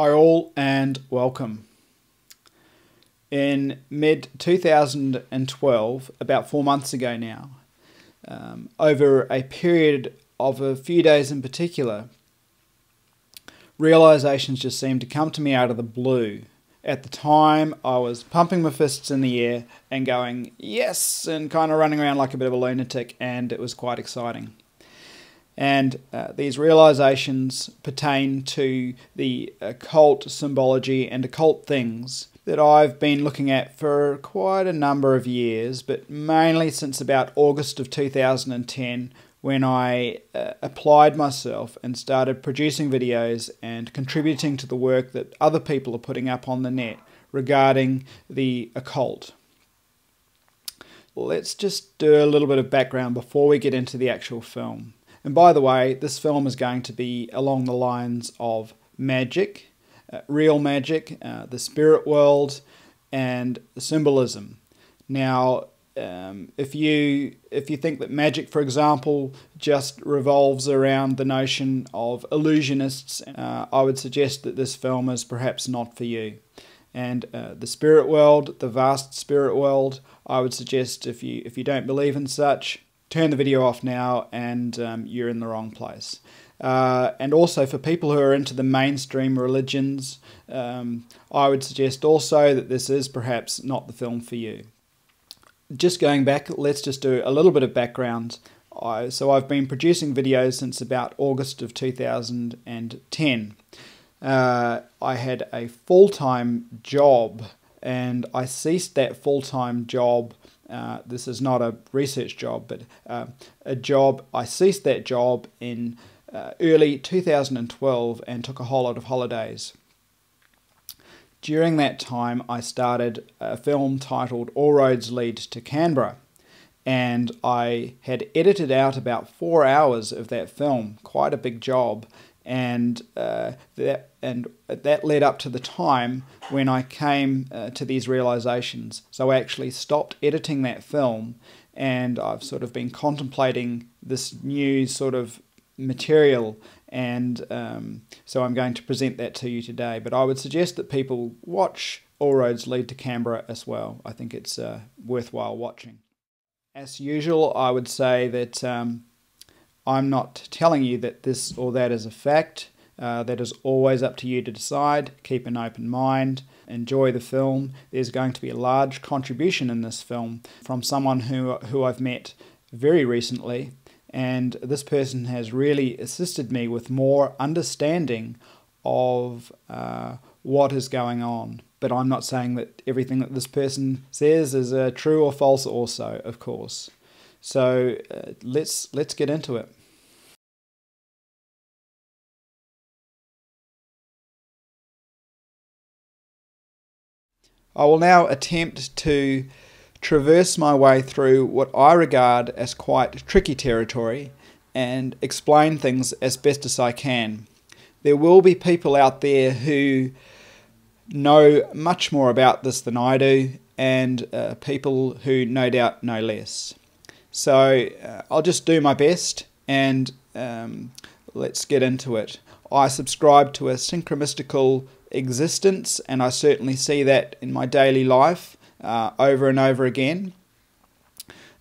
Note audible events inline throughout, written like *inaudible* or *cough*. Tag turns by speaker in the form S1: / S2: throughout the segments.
S1: Hi, all, and welcome. In mid 2012, about four months ago now, um, over a period of a few days in particular, realizations just seemed to come to me out of the blue. At the time, I was pumping my fists in the air and going, yes, and kind of running around like a bit of a lunatic, and it was quite exciting. And uh, these realizations pertain to the occult symbology and occult things that I've been looking at for quite a number of years, but mainly since about August of 2010 when I uh, applied myself and started producing videos and contributing to the work that other people are putting up on the net regarding the occult. Let's just do a little bit of background before we get into the actual film. And by the way, this film is going to be along the lines of magic, uh, real magic, uh, the spirit world, and symbolism. Now, um, if you if you think that magic, for example, just revolves around the notion of illusionists, uh, I would suggest that this film is perhaps not for you. And uh, the spirit world, the vast spirit world, I would suggest if you if you don't believe in such, turn the video off now and um, you're in the wrong place. Uh, and also for people who are into the mainstream religions, um, I would suggest also that this is perhaps not the film for you. Just going back, let's just do a little bit of background. I, so I've been producing videos since about August of 2010. Uh, I had a full time job and I ceased that full time job uh, this is not a research job, but uh, a job. I ceased that job in uh, early 2012 and took a whole lot of holidays. During that time, I started a film titled All Roads Lead to Canberra, and I had edited out about four hours of that film, quite a big job, and uh, that and that led up to the time when I came uh, to these realizations. So I actually stopped editing that film, and I've sort of been contemplating this new sort of material, and um, so I'm going to present that to you today. But I would suggest that people watch All Roads Lead to Canberra as well. I think it's uh, worthwhile watching. As usual, I would say that. Um, I'm not telling you that this or that is a fact. Uh, that is always up to you to decide. Keep an open mind. Enjoy the film. There's going to be a large contribution in this film from someone who, who I've met very recently, and this person has really assisted me with more understanding of uh, what is going on. But I'm not saying that everything that this person says is uh, true or false, also, of course. So uh, let's let's get into it. I will now attempt to traverse my way through what I regard as quite tricky territory and explain things as best as I can. There will be people out there who know much more about this than I do, and uh, people who no doubt know less. So uh, I'll just do my best and um, let's get into it. I subscribe to a synchromystical existence, and I certainly see that in my daily life uh, over and over again.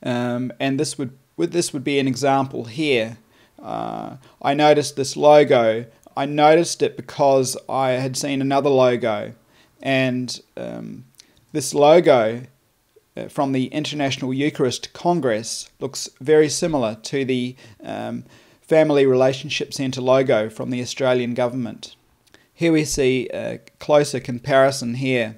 S1: Um, and this would with this would be an example here. Uh, I noticed this logo. I noticed it because I had seen another logo, and um, this logo uh, from the International Eucharist Congress looks very similar to the um, Family Relationship Centre logo from the Australian government. Here we see a closer comparison here,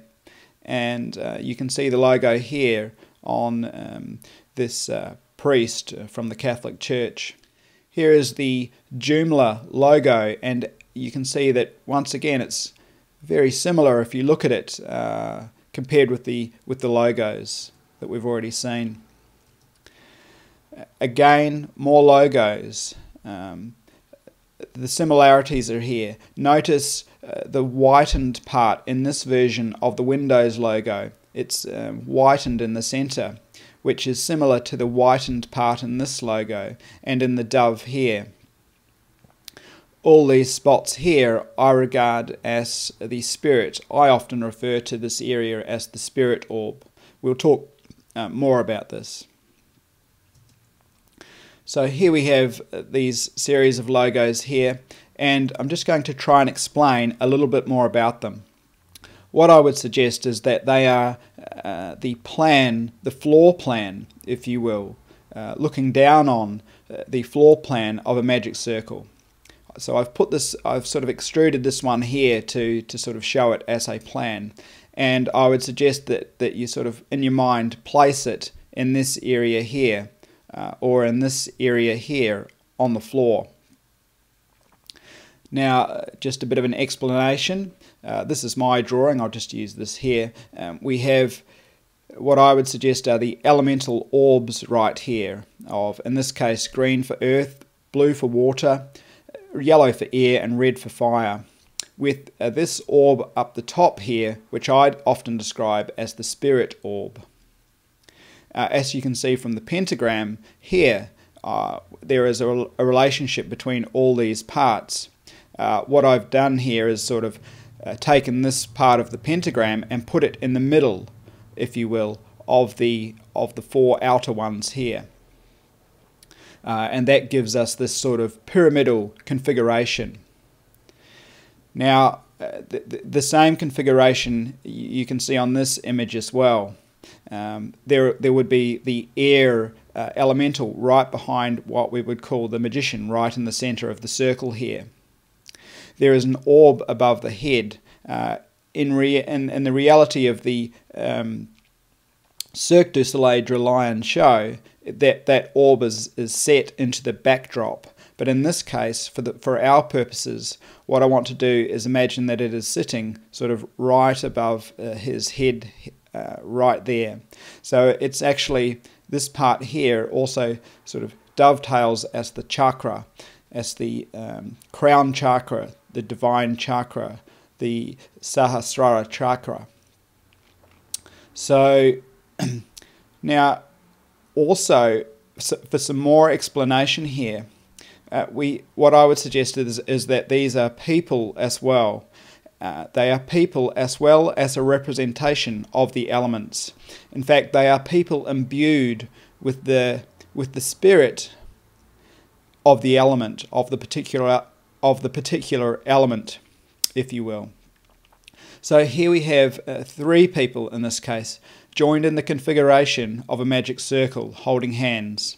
S1: and uh, you can see the logo here on um, this uh, priest from the Catholic Church. Here is the Joomla logo, and you can see that once again it's very similar if you look at it uh, compared with the with the logos that we've already seen. Again, more logos. Um, the similarities are here. Notice uh, the whitened part in this version of the Windows logo. It's uh, whitened in the center, which is similar to the whitened part in this logo and in the dove here. all these spots here I regard as the spirit. I often refer to this area as the spirit orb. We'll talk uh, more about this. So here we have these series of logos here and I'm just going to try and explain a little bit more about them. What I would suggest is that they are uh, the plan, the floor plan, if you will, uh, looking down on uh, the floor plan of a magic circle. So I've put this, I've sort of extruded this one here to, to sort of show it as a plan. And I would suggest that, that you sort of, in your mind, place it in this area here uh, or in this area here on the floor. Now, uh, just a bit of an explanation. Uh, this is my drawing, I'll just use this here. Um, we have what I would suggest are the elemental orbs right here of, in this case, green for earth, blue for water, yellow for air, and red for fire. With uh, this orb up the top here, which I'd often describe as the spirit orb. Uh, as you can see from the pentagram here, uh, there is a, a, relationship between all these parts. Uh, what I've done here is sort of uh, taken this part of the pentagram and put it in the middle, if you will, of the of the four outer ones here. Uh, and that gives us this sort of pyramidal configuration. Now, uh, the, the, same configuration you can see on this image as well. Um, there, there would be the air uh, elemental right behind what we would call the magician, right in the center of the circle here there is an orb above the head. Uh, in, in, in the reality of the um, Cirque du Soleil Lion show, that, that orb is, is set into the backdrop. But in this case, for, the, for our purposes, what I want to do is imagine that it is sitting sort of right above uh, his head, uh, right there. So it's actually this part here also sort of dovetails as the chakra, as the um, crown chakra, the divine chakra, the Sahasrara chakra. So *clears throat* now, also for some more explanation here, uh, we what I would suggest is, is that these are people as well. Uh, they are people as well as a representation of the elements. In fact, they are people imbued with the with the spirit of the element of the particular of the particular element, if you will. So here we have uh, three people in this case, joined in the configuration of a magic circle, holding hands.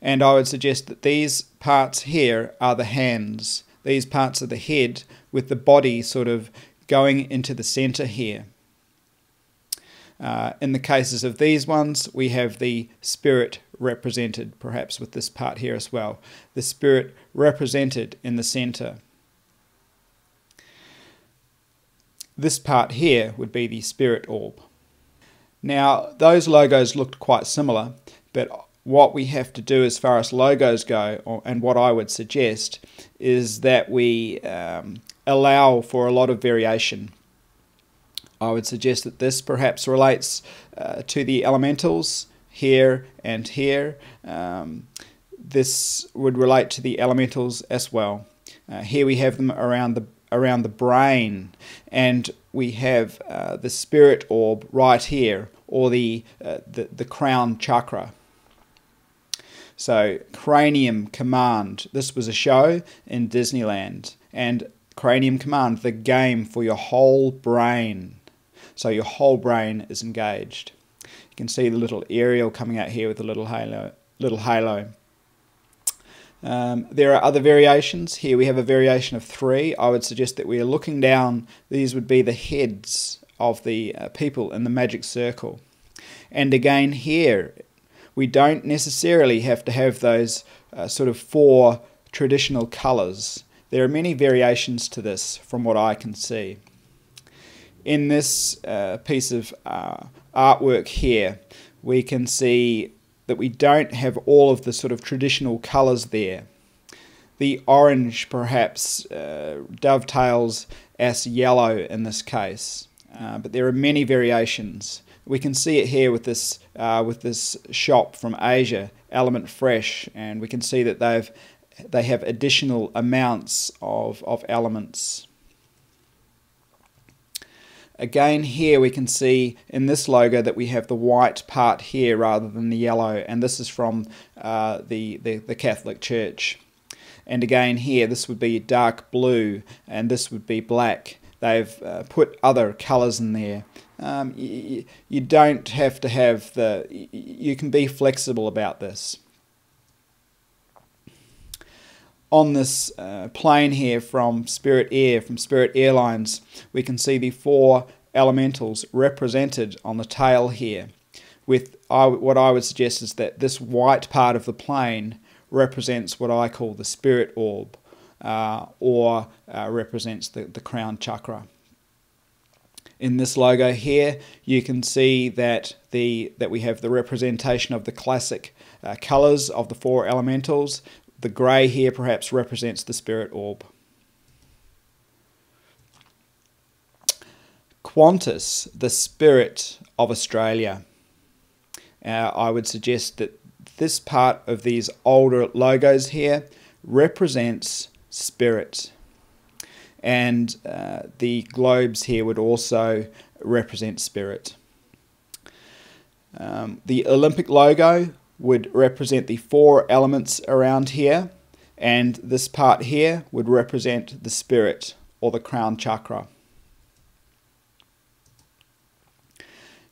S1: And I would suggest that these parts here are the hands. These parts are the head, with the body sort of going into the center here. Uh, in the cases of these ones, we have the spirit represented, perhaps with this part here as well. The spirit represented in the center. This part here would be the spirit orb. Now, those logos looked quite similar, but what we have to do as far as logos go, and what I would suggest, is that we um, allow for a lot of variation. I would suggest that this perhaps relates uh, to the elementals here and here. Um, this would relate to the elementals as well. Uh, here we have them around the around the brain, and we have uh, the spirit orb right here, or the, uh, the the crown chakra. So Cranium Command. This was a show in Disneyland, and Cranium Command, the game for your whole brain. So your whole brain is engaged. Can see the little aerial coming out here with a little halo. Little halo. Um, there are other variations. Here we have a variation of three. I would suggest that we are looking down. These would be the heads of the uh, people in the magic circle. And again here, we don't necessarily have to have those uh, sort of four traditional colours. There are many variations to this from what I can see in this uh, piece of uh, artwork here, we can see that we don't have all of the sort of traditional colours there. The orange perhaps uh, dovetails as yellow in this case, uh, but there are many variations. We can see it here with this uh, with this shop from Asia, Element Fresh, and we can see that they've they have additional amounts of, of elements. Again here we can see in this logo that we have the white part here rather than the yellow and this is from uh, the, the, the Catholic Church. And again here this would be dark blue and this would be black. They've uh, put other colours in there. Um, you, you don't have to have the, you can be flexible about this on this uh, plane here from Spirit Air, from Spirit Airlines, we can see the four elementals represented on the tail here. With I, what I would suggest is that this white part of the plane represents what I call the spirit orb, uh, or uh, represents the, the crown chakra. In this logo here, you can see that the that we have the representation of the classic uh, colors of the four elementals, the grey here perhaps represents the spirit orb. Qantas, the spirit of Australia. Uh, I would suggest that this part of these older logos here represents spirit. And uh, the globes here would also represent spirit. Um, the Olympic logo would represent the four elements around here, and this part here would represent the spirit or the crown chakra.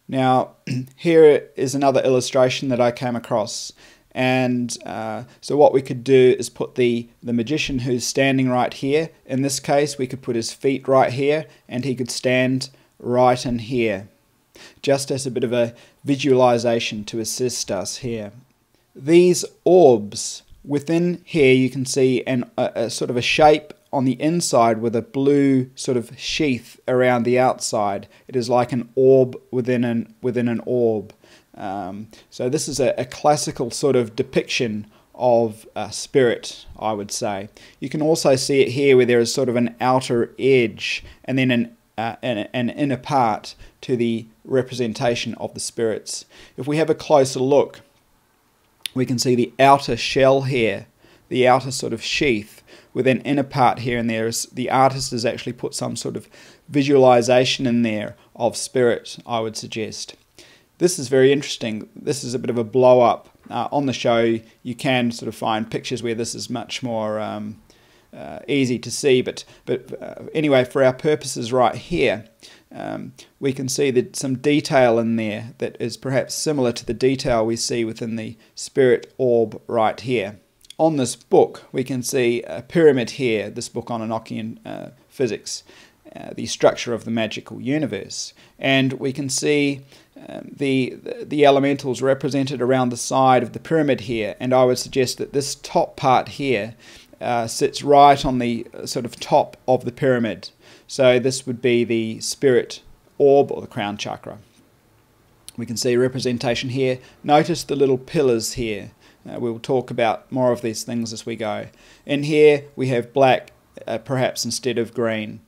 S1: Now, *clears throat* here is another illustration that I came across. And uh, so what we could do is put the, the magician who's standing right here. In this case, we could put his feet right here, and he could stand right in here just as a bit of a visualization to assist us here. These orbs within here you can see an, a, a sort of a shape on the inside with a blue sort of sheath around the outside. It is like an orb within an within an orb. Um, so this is a, a, classical sort of depiction of a spirit, I would say. You can also see it here where there is sort of an outer edge and then an uh, an, an inner part to the representation of the spirits. If we have a closer look, we can see the outer shell here, the outer sort of sheath with an inner part here and there. the artist has actually put some sort of visualization in there of spirit, I would suggest. This is very interesting. This is a bit of a blow up. Uh, on the show, you can sort of find pictures where this is much more um, uh, easy to see. But, but uh, anyway, for our purposes right here, um, we can see that some detail in there that is perhaps similar to the detail we see within the spirit orb right here. On this book, we can see a pyramid here, this book on Enochian uh, physics, uh, the structure of the magical universe. And we can see um, the, the elementals represented around the side of the pyramid here. And I would suggest that this top part here uh, sits right on the uh, sort of top of the pyramid. So this would be the spirit orb or the crown chakra. We can see representation here. Notice the little pillars here. Uh, we'll talk about more of these things as we go. In here we have black uh, perhaps instead of green.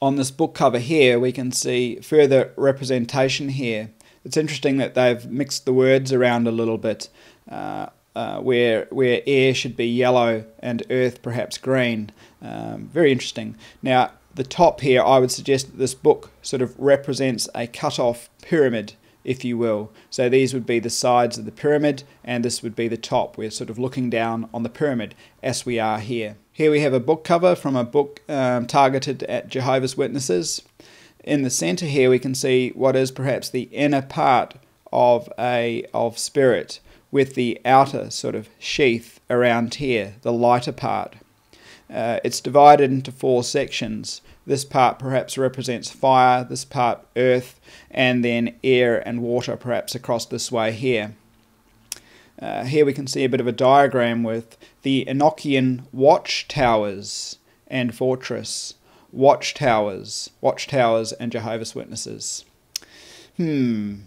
S1: On this book cover here we can see further representation here. It's interesting that they've mixed the words around a little bit. Uh, uh, where where air should be yellow and earth perhaps green. Um, very interesting. Now, the top here, I would suggest that this book sort of represents a cut-off pyramid, if you will. So these would be the sides of the pyramid, and this would be the top. We're sort of looking down on the pyramid, as we are here. Here we have a book cover from a book um, targeted at Jehovah's Witnesses. In the center here, we can see what is perhaps the inner part of a of spirit with the outer sort of sheath around here, the lighter part. Uh, it's divided into four sections. This part perhaps represents fire, this part earth, and then air and water perhaps across this way here. Uh, here we can see a bit of a diagram with the Enochian watchtowers and fortress, watchtowers, watchtowers and Jehovah's Witnesses. Hmm,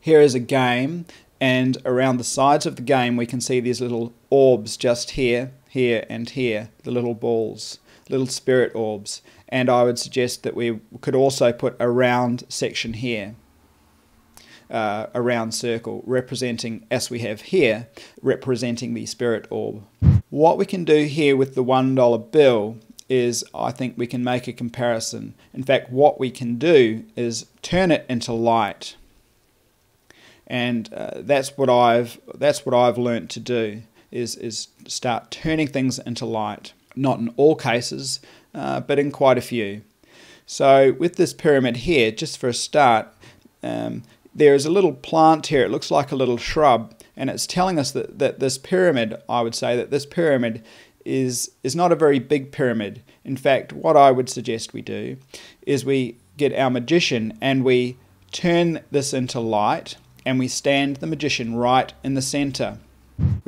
S1: here is a game, and around the sides of the game we can see these little orbs just here, here, and here, the little balls, little spirit orbs. And I would suggest that we could also put a round section here. uh, a round circle representing, as we have here, representing the spirit orb. What we can do here with the $1 bill is I think we can make a comparison. In fact, what we can do is turn it into light. And uh, that's what I've that's what I've learnt to do is is start turning things into light. Not in all cases, uh, but in quite a few. So with this pyramid here, just for a start, um, there is a little plant here. It looks like a little shrub, and it's telling us that, that this pyramid, I would say that this pyramid is, is not a very big pyramid. In fact, what I would suggest we do is we get our magician and we turn this into light and we stand the magician right in the center.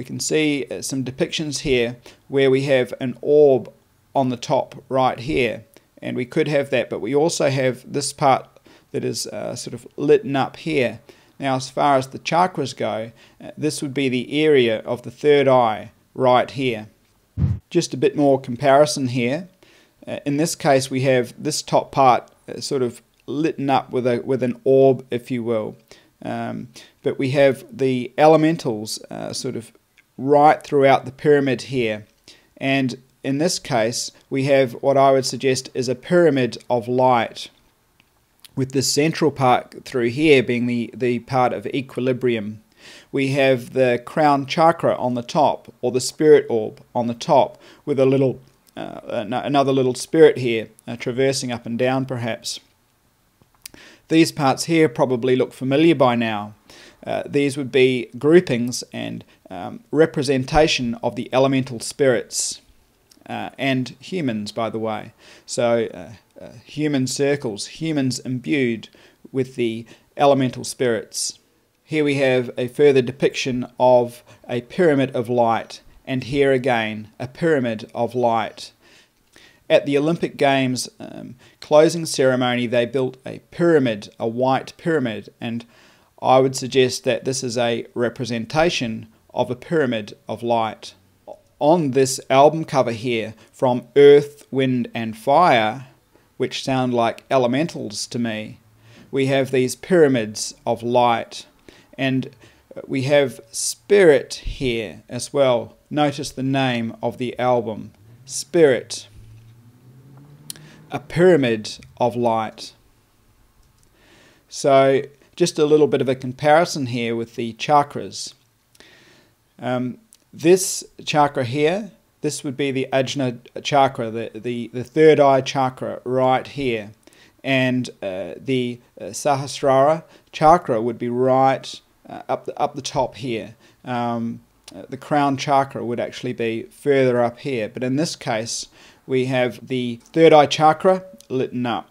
S1: We can see uh, some depictions here where we have an orb on the top right here and we could have that but we also have this part that is uh, sort of lit up here. Now as far as the chakras go, uh, this would be the area of the third eye right here. Just a bit more comparison here. Uh, in this case, we have this top part uh, sort of lit up with a with an orb, if you will. Um, but we have the elementals uh, sort of right throughout the pyramid here, and in this case, we have what I would suggest is a pyramid of light, with the central part through here being the, the part of equilibrium we have the crown chakra on the top, or the spirit orb on the top, with a little uh, another little spirit here uh, traversing up and down, perhaps. These parts here probably look familiar by now. Uh, these would be groupings and um, representation of the elemental spirits uh, and humans, by the way. So, uh, uh, human circles, humans imbued with the elemental spirits. Here we have a further depiction of a pyramid of light, and here again a pyramid of light. At the Olympic Games um, closing ceremony, they built a pyramid, a white pyramid, and I would suggest that this is a representation of a pyramid of light. On this album cover here, from Earth, Wind, and Fire, which sound like elementals to me, we have these pyramids of light. And we have Spirit here as well. Notice the name of the album Spirit, a pyramid of light. So, just a little bit of a comparison here with the chakras. Um, this chakra here, this would be the Ajna chakra, the, the, the third eye chakra right here. And uh, the uh, Sahasrara chakra would be right uh, up the, up the top here. Um, uh, the crown chakra would actually be further up here, but in this case we have the third eye chakra lit up.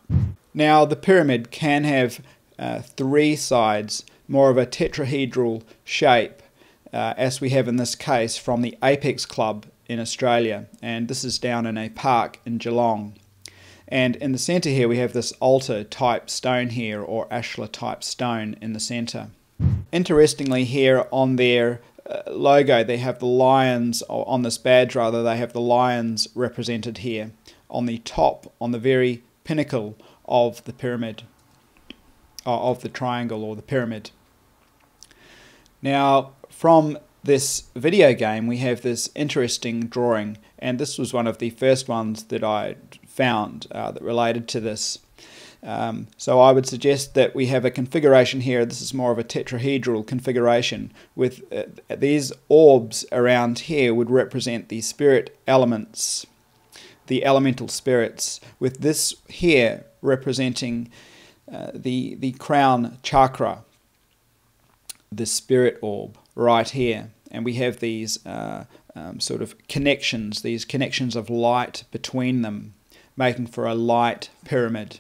S1: Now the pyramid can have uh, three sides, more of a tetrahedral shape, uh, as we have in this case from the Apex Club in Australia, and this is down in a park in Geelong. And in the centre here we have this altar type stone here, or ashlar type stone in the centre. Interestingly, here on their uh, logo, they have the lions, or on this badge rather, they have the lions represented here on the top, on the very pinnacle of the pyramid, of the triangle or the pyramid. Now, from this video game, we have this interesting drawing, and this was one of the first ones that I found uh, that related to this. Um, so I would suggest that we have a configuration here. This is more of a tetrahedral configuration with uh, these orbs around here would represent the spirit elements, the elemental spirits, with this here representing uh, the, the crown chakra, the spirit orb right here. And we have these uh, um, sort of connections, these connections of light between them, making for a light pyramid.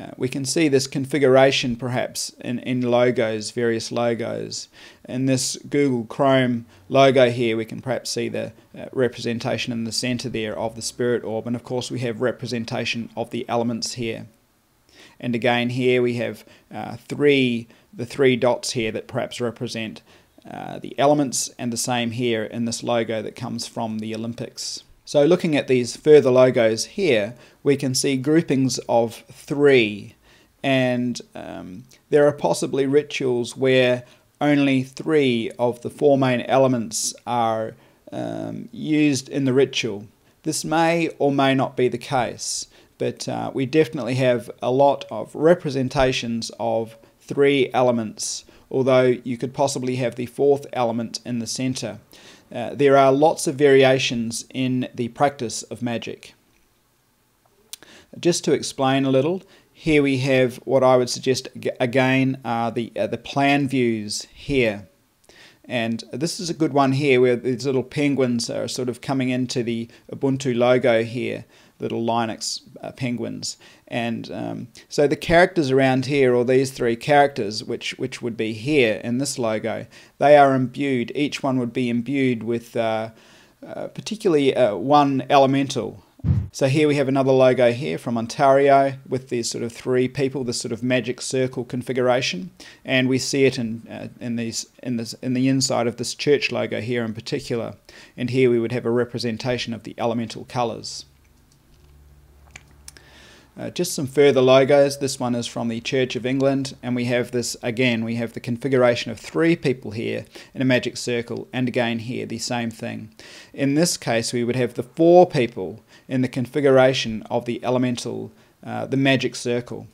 S1: Uh, we can see this configuration perhaps in, in logos, various logos. In this Google Chrome logo here, we can perhaps see the uh, representation in the center there of the spirit orb. And of course, we have representation of the elements here. And again, here we have uh, three, the three dots here that perhaps represent uh, the elements, and the same here in this logo that comes from the Olympics. So looking at these further logos here, we can see groupings of three. and um, there are possibly rituals where only three of the four main elements are um, used in the ritual. This may or may not be the case, but uh, we definitely have a lot of representations of three elements, although you could possibly have the fourth element in the centre. Uh, there are lots of variations in the practice of magic. Just to explain a little, here we have what I would suggest again are the, uh, the plan views here. And this is a good one here where these little penguins are sort of coming into the Ubuntu logo here, little Linux uh, penguins. And um, so the characters around here, or these three characters, which, which would be here in this logo, they are imbued, each one would be imbued with uh, uh, particularly uh, one elemental. So here we have another logo here from Ontario with these sort of three people, this sort of magic circle configuration, and we see it in uh, in these in this in the inside of this church logo here in particular. And here we would have a representation of the elemental colours. Uh, just some further logos. This one is from the Church of England, and we have this again. We have the configuration of three people here in a magic circle, and again here the same thing. In this case, we would have the four people in the configuration of the elemental, uh, the magic circle.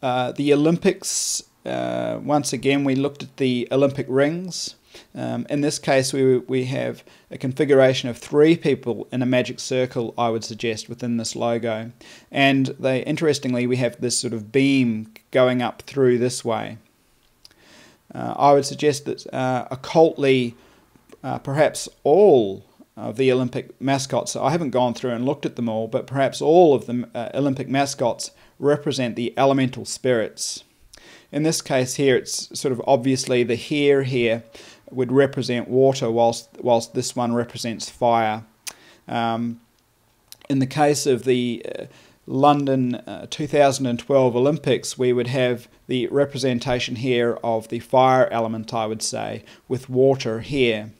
S1: Uh, the Olympics, uh, once again, we looked at the Olympic rings. Um, in this case, we, we have a configuration of three people in a magic circle, I would suggest, within this logo. And they, interestingly, we have this sort of beam going up through this way. Uh, I would suggest that uh, occultly, uh, perhaps all of the Olympic mascots, I haven't gone through and looked at them all, but perhaps all of the uh, Olympic mascots represent the elemental spirits. In this case here, it's sort of obviously the hare here would represent water, whilst whilst this one represents fire. Um, in the case of the uh, London uh, 2012 Olympics, we would have the representation here of the fire element, I would say, with water here.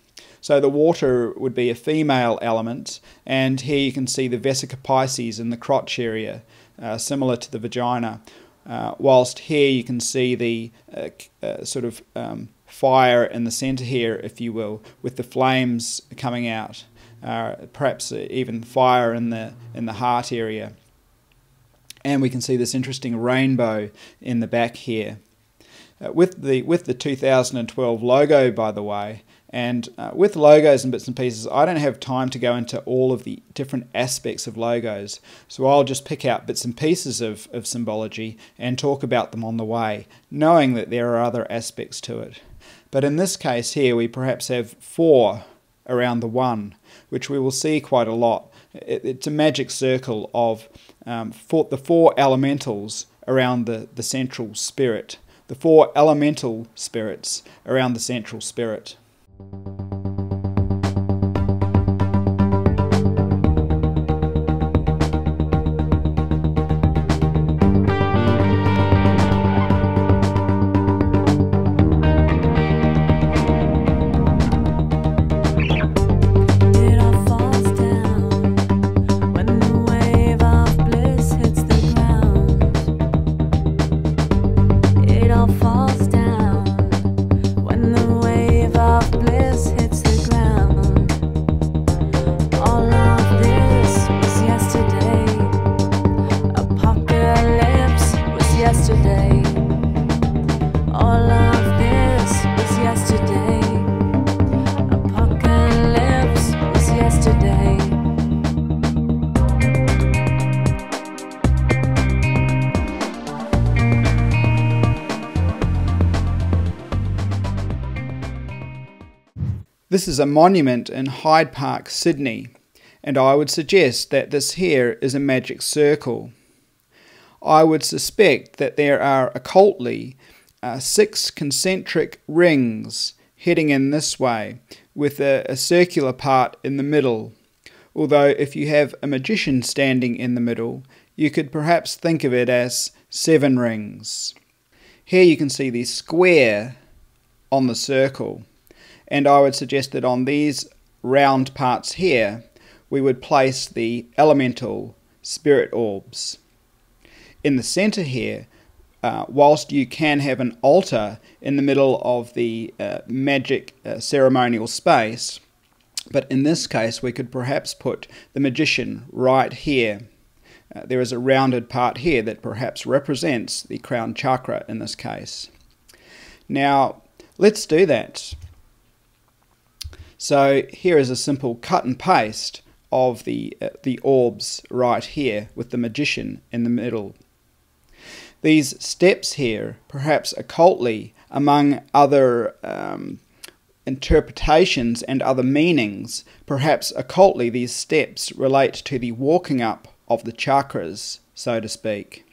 S1: So the water would be a female element, and here you can see the vesica piscis in the crotch area, uh, similar to the vagina. Uh, whilst here you can see the uh, uh sort of um, fire in the center here, if you will, with the flames coming out, uh, perhaps even fire in the in the heart area. And we can see this interesting rainbow in the back here. Uh, with the with the 2012 logo, by the way, and uh, with logos and bits and pieces, I don't have time to go into all of the different aspects of logos. So I'll just pick out bits and pieces of, of symbology and talk about them on the way, knowing that there are other aspects to it. But in this case here, we perhaps have four around the one, which we will see quite a lot. It's a magic circle of um, four, the four elementals around the, the central spirit, the four elemental spirits around the central spirit. This is a monument in Hyde Park, Sydney, and I would suggest that this here is a magic circle. I would suspect that there are occultly uh, six concentric rings heading in this way, with a, a circular part in the middle. Although, if you have a magician standing in the middle, you could perhaps think of it as seven rings. Here you can see the square on the circle and I would suggest that on these round parts here we would place the elemental spirit orbs. In the center here uh, whilst you can have an altar in the middle of the uh, magic uh, ceremonial space, but in this case, we could perhaps put the magician right here. Uh, there is a rounded part here that perhaps represents the crown chakra in this case. Now, let's do that. So here is a simple cut and paste of the, uh, the orbs right here with the magician in the middle. These steps here, perhaps occultly, among other um, interpretations and other meanings, perhaps occultly these steps relate to the walking up of the chakras, so to speak.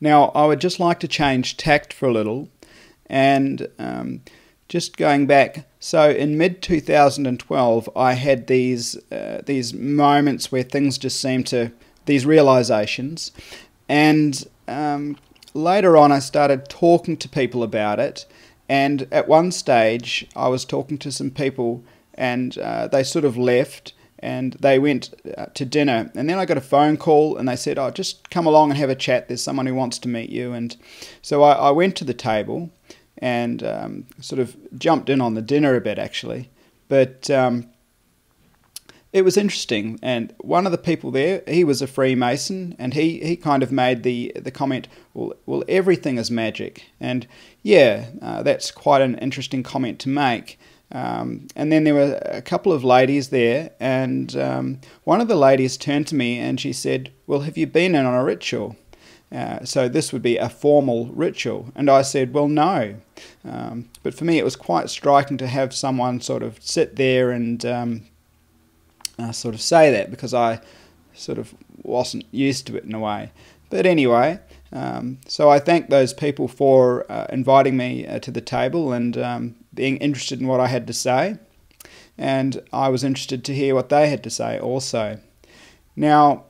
S1: Now, I would just like to change tact for a little and um, just going back. So, in mid 2012, I had these uh, these moments where things just seemed to these realizations, and um, later on, I started talking to people about it. And at one stage, I was talking to some people, and uh, they sort of left and they went uh, to dinner. And then I got a phone call, and they said, "Oh, just come along and have a chat. There's someone who wants to meet you." And so I, I went to the table and um, sort of jumped in on the dinner a bit, actually. But um, it was interesting. And one of the people there, he was a Freemason, and he, he kind of made the, the comment, well, well, everything is magic. And yeah, uh, that's quite an interesting comment to make. Um, and then there were a couple of ladies there, and um, one of the ladies turned to me and she said, Well, have you been in on a ritual? Uh, so this would be a formal ritual. And I said, Well, no. Um, but for me, it was quite striking to have someone sort of sit there and um, uh, sort of say that because I sort of wasn't used to it in a way. But anyway, um, so I thank those people for uh, inviting me uh, to the table and um, being interested in what I had to say. And I was interested to hear what they had to say also. Now,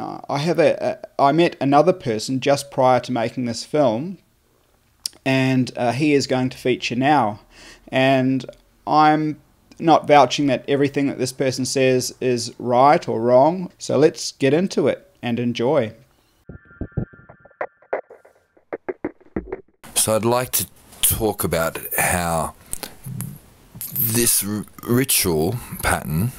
S1: uh, I have a, a I met another person just prior to making this film, and uh, he is going to feature now. And I'm not vouching that everything that this person says is right or wrong. So let's get into it and enjoy.
S2: So I'd like to talk about how this ritual pattern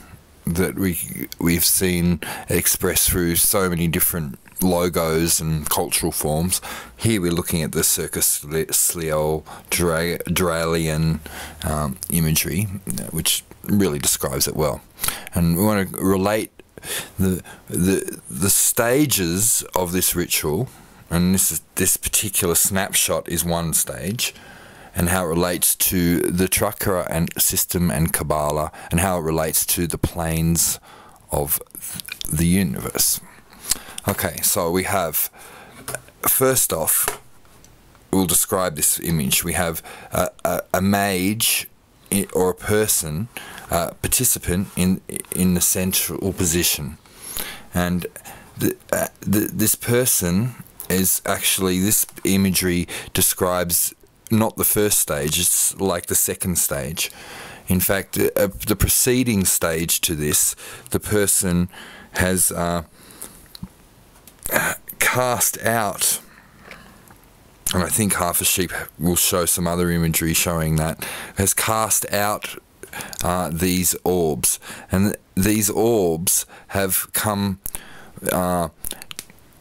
S2: that we we've seen expressed through so many different logos and cultural forms. Here we're looking at the Circus Sleal Dralian um, imagery, which really describes it well. And we want to relate the the the stages of this ritual, and this is this particular snapshot is one stage and how it relates to the chakra and system and Kabbalah, and how it relates to the planes of the universe. Okay, so we have first off, we'll describe this image. We have a, a, a mage or a person, uh, participant in in the central position, and the, uh, the, this person is actually this imagery describes not the first stage, it's like the second stage. In fact, uh, the preceding stage to this, the person has uh, cast out, and I think half a sheep will show some other imagery showing that, has cast out uh, these orbs. And th these orbs have come uh,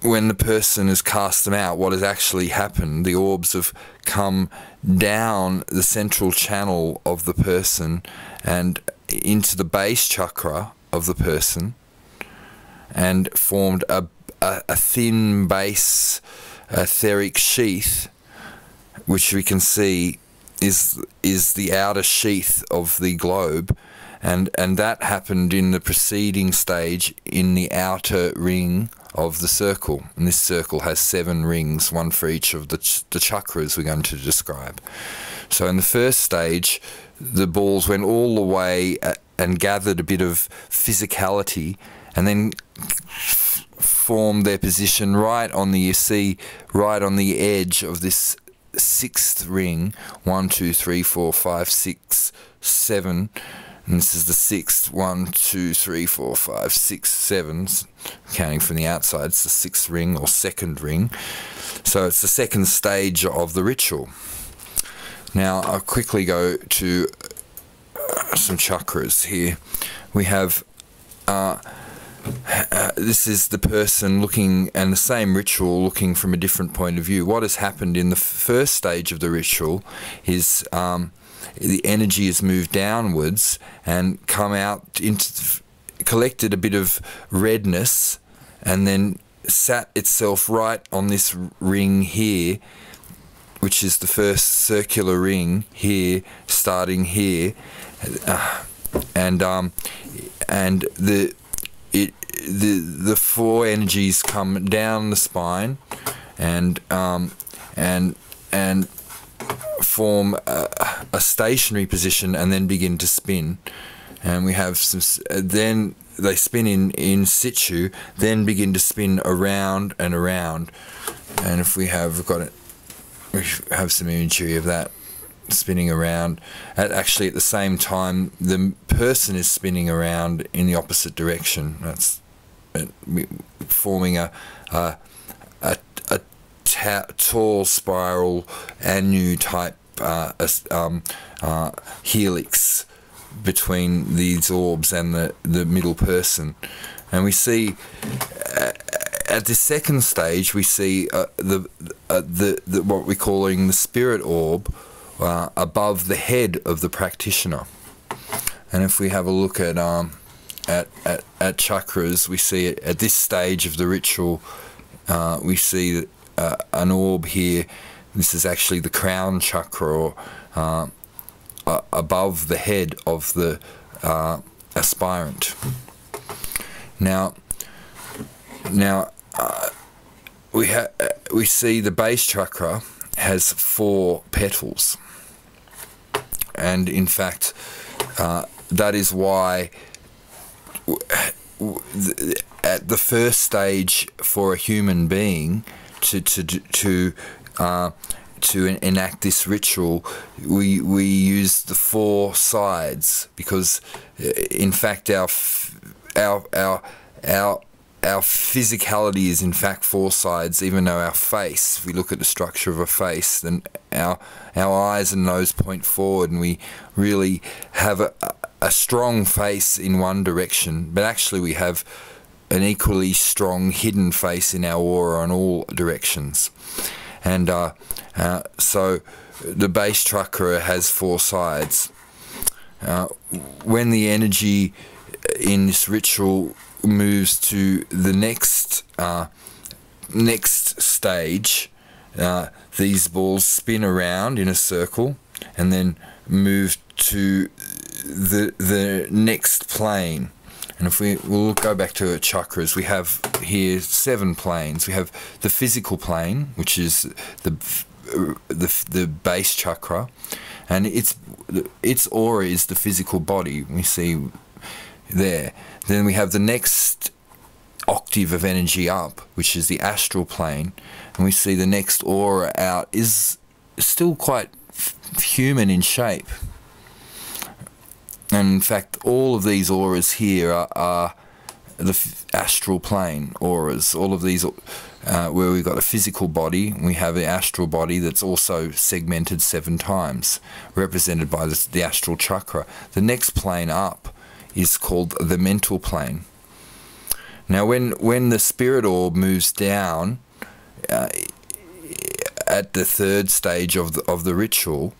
S2: when the person has cast them out, what has actually happened, the orbs have come down the central channel of the person and into the base chakra of the person and formed a, a, a thin base etheric sheath, which we can see is is the outer sheath of the globe. And and that happened in the preceding stage in the outer ring of the circle. And this circle has seven rings, one for each of the, ch the chakras we're going to describe. So in the first stage, the balls went all the way uh, and gathered a bit of physicality and then formed their position right on the, you see, right on the edge of this sixth ring. One, two, three, four, five, six, seven and this is the sixth. One, two, three, four, five, six, seven. Counting from the outside, it's the sixth ring or second ring. So it's the second stage of the ritual. Now I'll quickly go to uh, some chakras here. We have. Uh, uh, this is the person looking and the same ritual looking from a different point of view. What has happened in the first stage of the ritual is um, the energy has moved downwards and come out into collected a bit of redness and then sat itself right on this ring here which is the first circular ring here starting here. Uh, and um, and the it the the four energies come down the spine and um, and and form a, a, stationary position and then begin to spin and we have some uh, then they spin in in situ then begin to spin around and around and if we have we've got it we have some imagery of that spinning around. At actually, at the same time, the person is spinning around in the opposite direction. That's uh, forming a a a, a ta- tall spiral anu type uh, um, uh, helix between these orbs and the, the middle person. And we see uh, at the second stage, we see uh, the, uh, the, the what we're calling the spirit orb, uh, above the head of the practitioner. And if we have a look at um, at, at, at chakras, we see at this stage of the ritual, we see uh, an orb here. This is actually the crown chakra, or uh, above the head of the uh, aspirant. Now, now uh, we ha- uh, we see the base chakra has four petals and in fact, uh, that is why at the first stage for a human being to to to uh, to enact this ritual, we we use the four sides because, uh, in fact, our our our our our physicality is in fact four sides, even though our face, if we look at the structure of a face, then our our eyes and nose point forward, and we really have a, a strong face in one direction, but actually we have an equally strong hidden face in our aura in all directions. And uh, uh, so the base chakra has four sides. Uh, when the energy in this ritual moves to the next uh, next stage. Uh, these balls spin around in a circle and then move to the the next plane. And if we will go back to chakras, we have here seven planes. We have the physical plane, which is the the the base chakra, and its its aura is the physical body. We see there. Then we have the next octave of energy up, which is the astral plane, and we see the next aura out is still quite human in shape. And in fact, all of these auras here are, are the astral plane auras. All of these, uh, where we've got a physical body, we have the astral body that's also segmented seven times, represented by the, the astral chakra. The next plane up is called the mental plane. Now, when when the spirit orb moves down uh, at the third stage of the, of the ritual,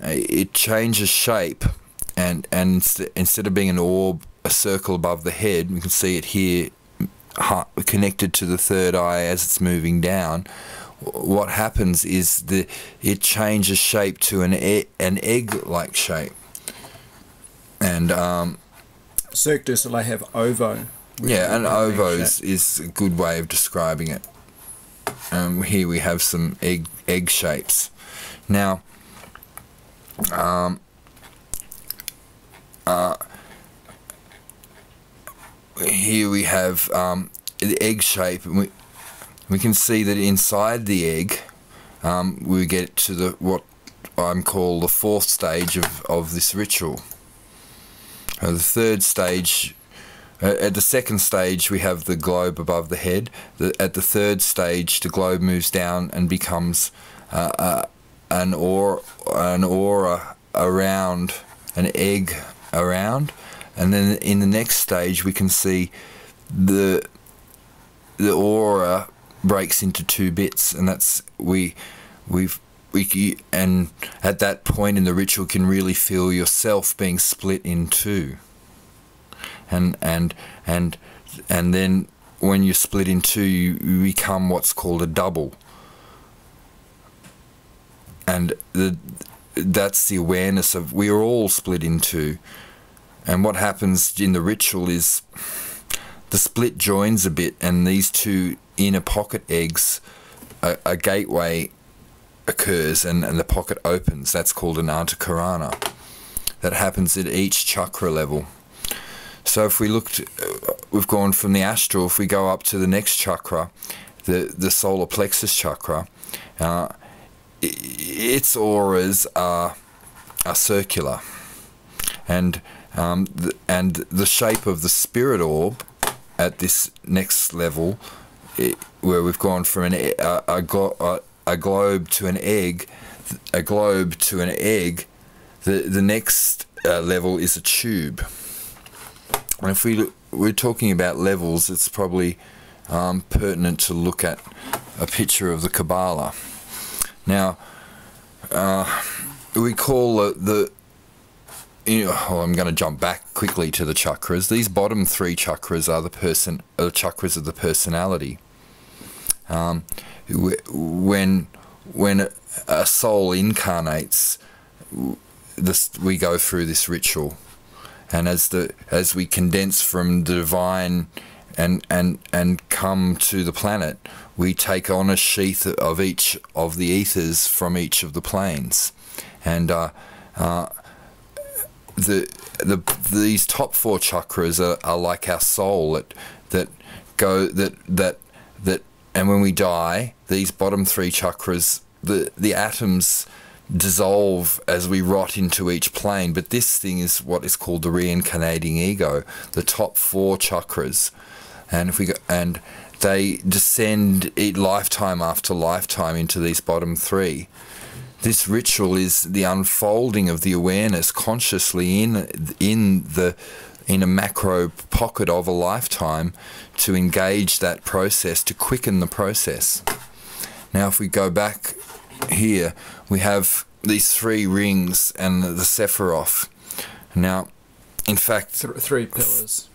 S2: uh, it changes shape, and and instead of being an orb, a circle above the head, we can see it here connected to the third eye as it's moving down. What happens is the it changes shape to an e an egg-like shape, and um,
S1: Cirque du Soleil have ovo.
S2: Yeah, and ovo is, is a good way of describing it. Um, here we have some egg egg shapes. Now, um, uh, here we have um, the egg shape, and we we can see that inside the egg, um, we get to the what I'm call the fourth stage of, of this ritual. Uh, the third stage at the second stage, we have the globe above the head. The, at the third stage, the globe moves down and becomes uh, uh, an, or, an aura around, an egg around. And then in the next stage, we can see the the aura breaks into two bits, and that's we we've we and at that point in the ritual can really feel yourself being split in two and and and and then when you split in two, you become what's called a double. And the that's the awareness of we are all split in two. And what happens in the ritual is the split joins a bit, and these two inner pocket eggs, a, a gateway occurs, and, and the pocket opens. That's called an antakarana. That happens at each chakra level. So if we looked, uh, we've gone from the astral. If we go up to the next chakra, the the solar plexus chakra, uh, its auras are are circular, and um, the, and the shape of the spirit orb at this next level, it, where we've gone from an a, a, a, a globe to an egg, a globe to an egg, the the next uh, level is a tube. And if we we're talking about levels, it's probably um, pertinent to look at a picture of the Kabbalah. Now, uh, we call the, oh, I'm going to jump back quickly to the chakras. These bottom three chakras are the person, are the chakras of the personality. Um, when when a soul incarnates, this we go through this ritual and as the as we condense from the divine and and and come to the planet, we take on a sheath of each of the ethers from each of the planes, and uh, uh, the the these top four chakras are, are like our soul that that go that that that and when we die, these bottom three chakras, the the atoms dissolve as we rot into each plane. But this thing is what is called the reincarnating ego, the top four chakras, and if we go, and they descend lifetime after lifetime into these bottom three. This ritual is the unfolding of the awareness consciously in in the in a macro pocket of a lifetime to engage that process to quicken the process. Now, if we go back here we have these three rings and the Sephiroth. Now, in fact,
S1: Th- three pillars.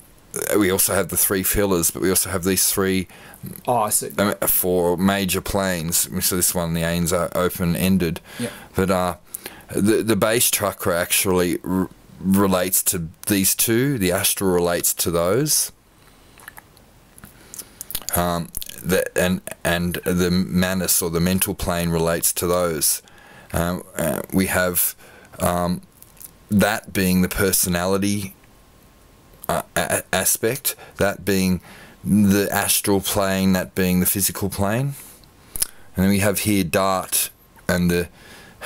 S2: We also have the three pillars, but we also have these three.
S1: Oh, I see.
S2: Um, four major planes. So this one, the Ains are open ended.
S1: Yeah.
S2: But uh, the the base chakra actually r- relates to these two. The astral relates to those. Um, the, and and the manas or the mental plane relates to those. Um, uh, we have um, that being the personality uh, aspect, that being the astral plane, that being the physical plane, and then we have here Daath and the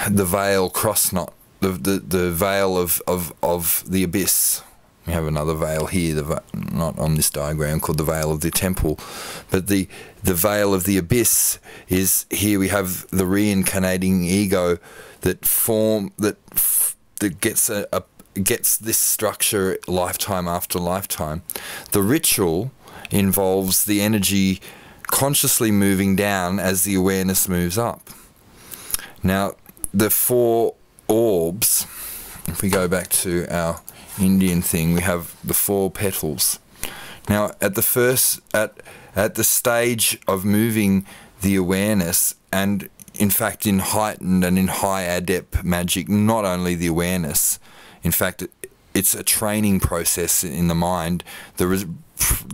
S2: the veil cross knot, the the, the veil of, of, of the abyss we have another veil here, the, not on this diagram, called the veil of the temple, but the the veil of the abyss is here. We have the reincarnating ego that form that that gets a, a gets this structure lifetime after lifetime. The ritual involves the energy consciously moving down as the awareness moves up. Now, the four orbs, if we go back to our Indian thing, we have the four petals. Now, at the first, at at the stage of moving the awareness, and in fact, in heightened and in high adept magic, not only the awareness, in fact, it's a training process in the mind. The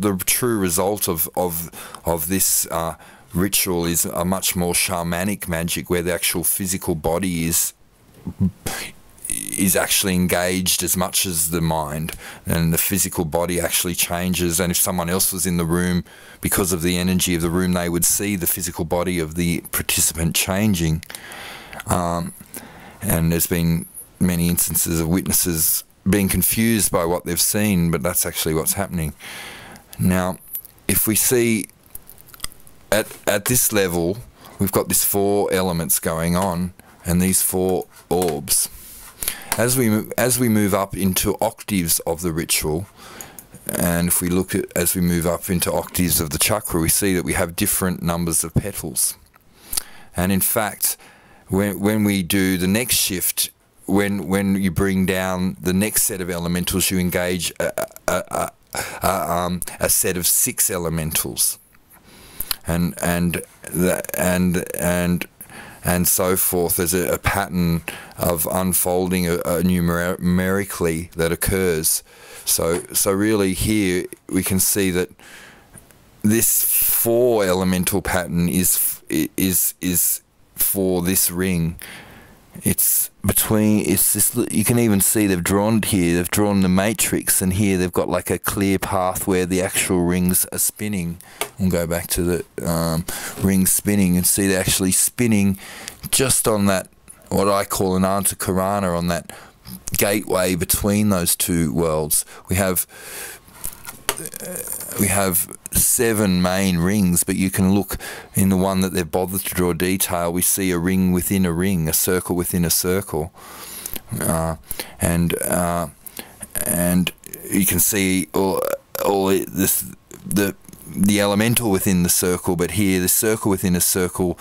S2: the true result of of of this. Uh, ritual is a much more shamanic magic where the actual physical body is is actually engaged as much as the mind and the physical body actually changes and if someone else was in the room because of the energy of the room they would see the physical body of the participant changing um, and there's been many instances of witnesses being confused by what they've seen, but that's actually what's happening. Now, if we see at at this level, we've got these four elements going on, and these four orbs. As we as we move up into octaves of the ritual, and if we look at as we move up into octaves of the chakra, we see that we have different numbers of petals. And in fact, when when we do the next shift, when when you bring down the next set of elementals, you engage a, a, a, a, um, a set of six elementals, and and the, and and and so forth. There's a, a pattern of unfolding uh, uh, numer- numerically that occurs. So so really here we can see that this four elemental pattern is is is for this ring. It's between. It's this. You can even see they've drawn it here. They've drawn the matrix, and here they've got like a clear path where the actual rings are spinning. We'll go back to the um, ring spinning and see they're actually spinning just on that what I call an antakarana on that gateway between those two worlds. We have we have seven main rings, but you can look in the one that they've bothered to draw detail. We see a ring within a ring, a circle within a circle, uh, and uh, and you can see all, all this the the elemental within the circle. But here, the circle within a circle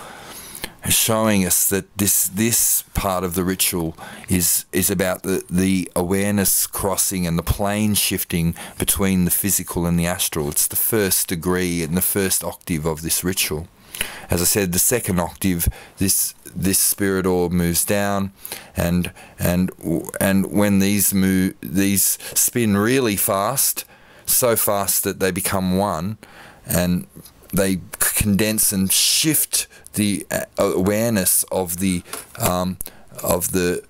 S2: showing us that this this part of the ritual is is about the, the awareness crossing and the plane shifting between the physical and the astral. It's the first degree and the first octave of this ritual. As I said, the second octave, this this spirit orb moves down, and and and when these move, these spin really fast, so fast that they become one, and they condense and shift the uh, awareness of the um, of the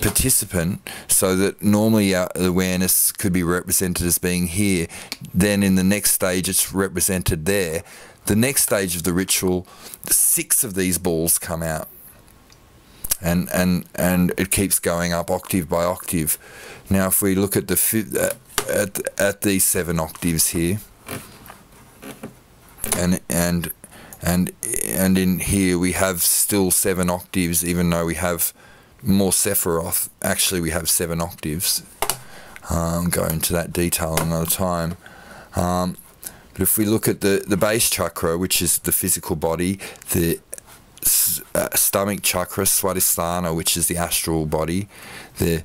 S2: participant so that normally our awareness could be represented as being here. Then in the next stage it's represented there. The next stage of the ritual six of these balls come out. And and and it keeps going up octave by octave. Now if we look at the uh, at at these seven octaves here and and and and in here we have still seven octaves, even though we have more Sephiroth. Actually, we have seven octaves. Um, go into that detail another time. Um, but if we look at the, the base chakra, which is the physical body, the uh, stomach chakra, Swadhisthana, which is the astral body, the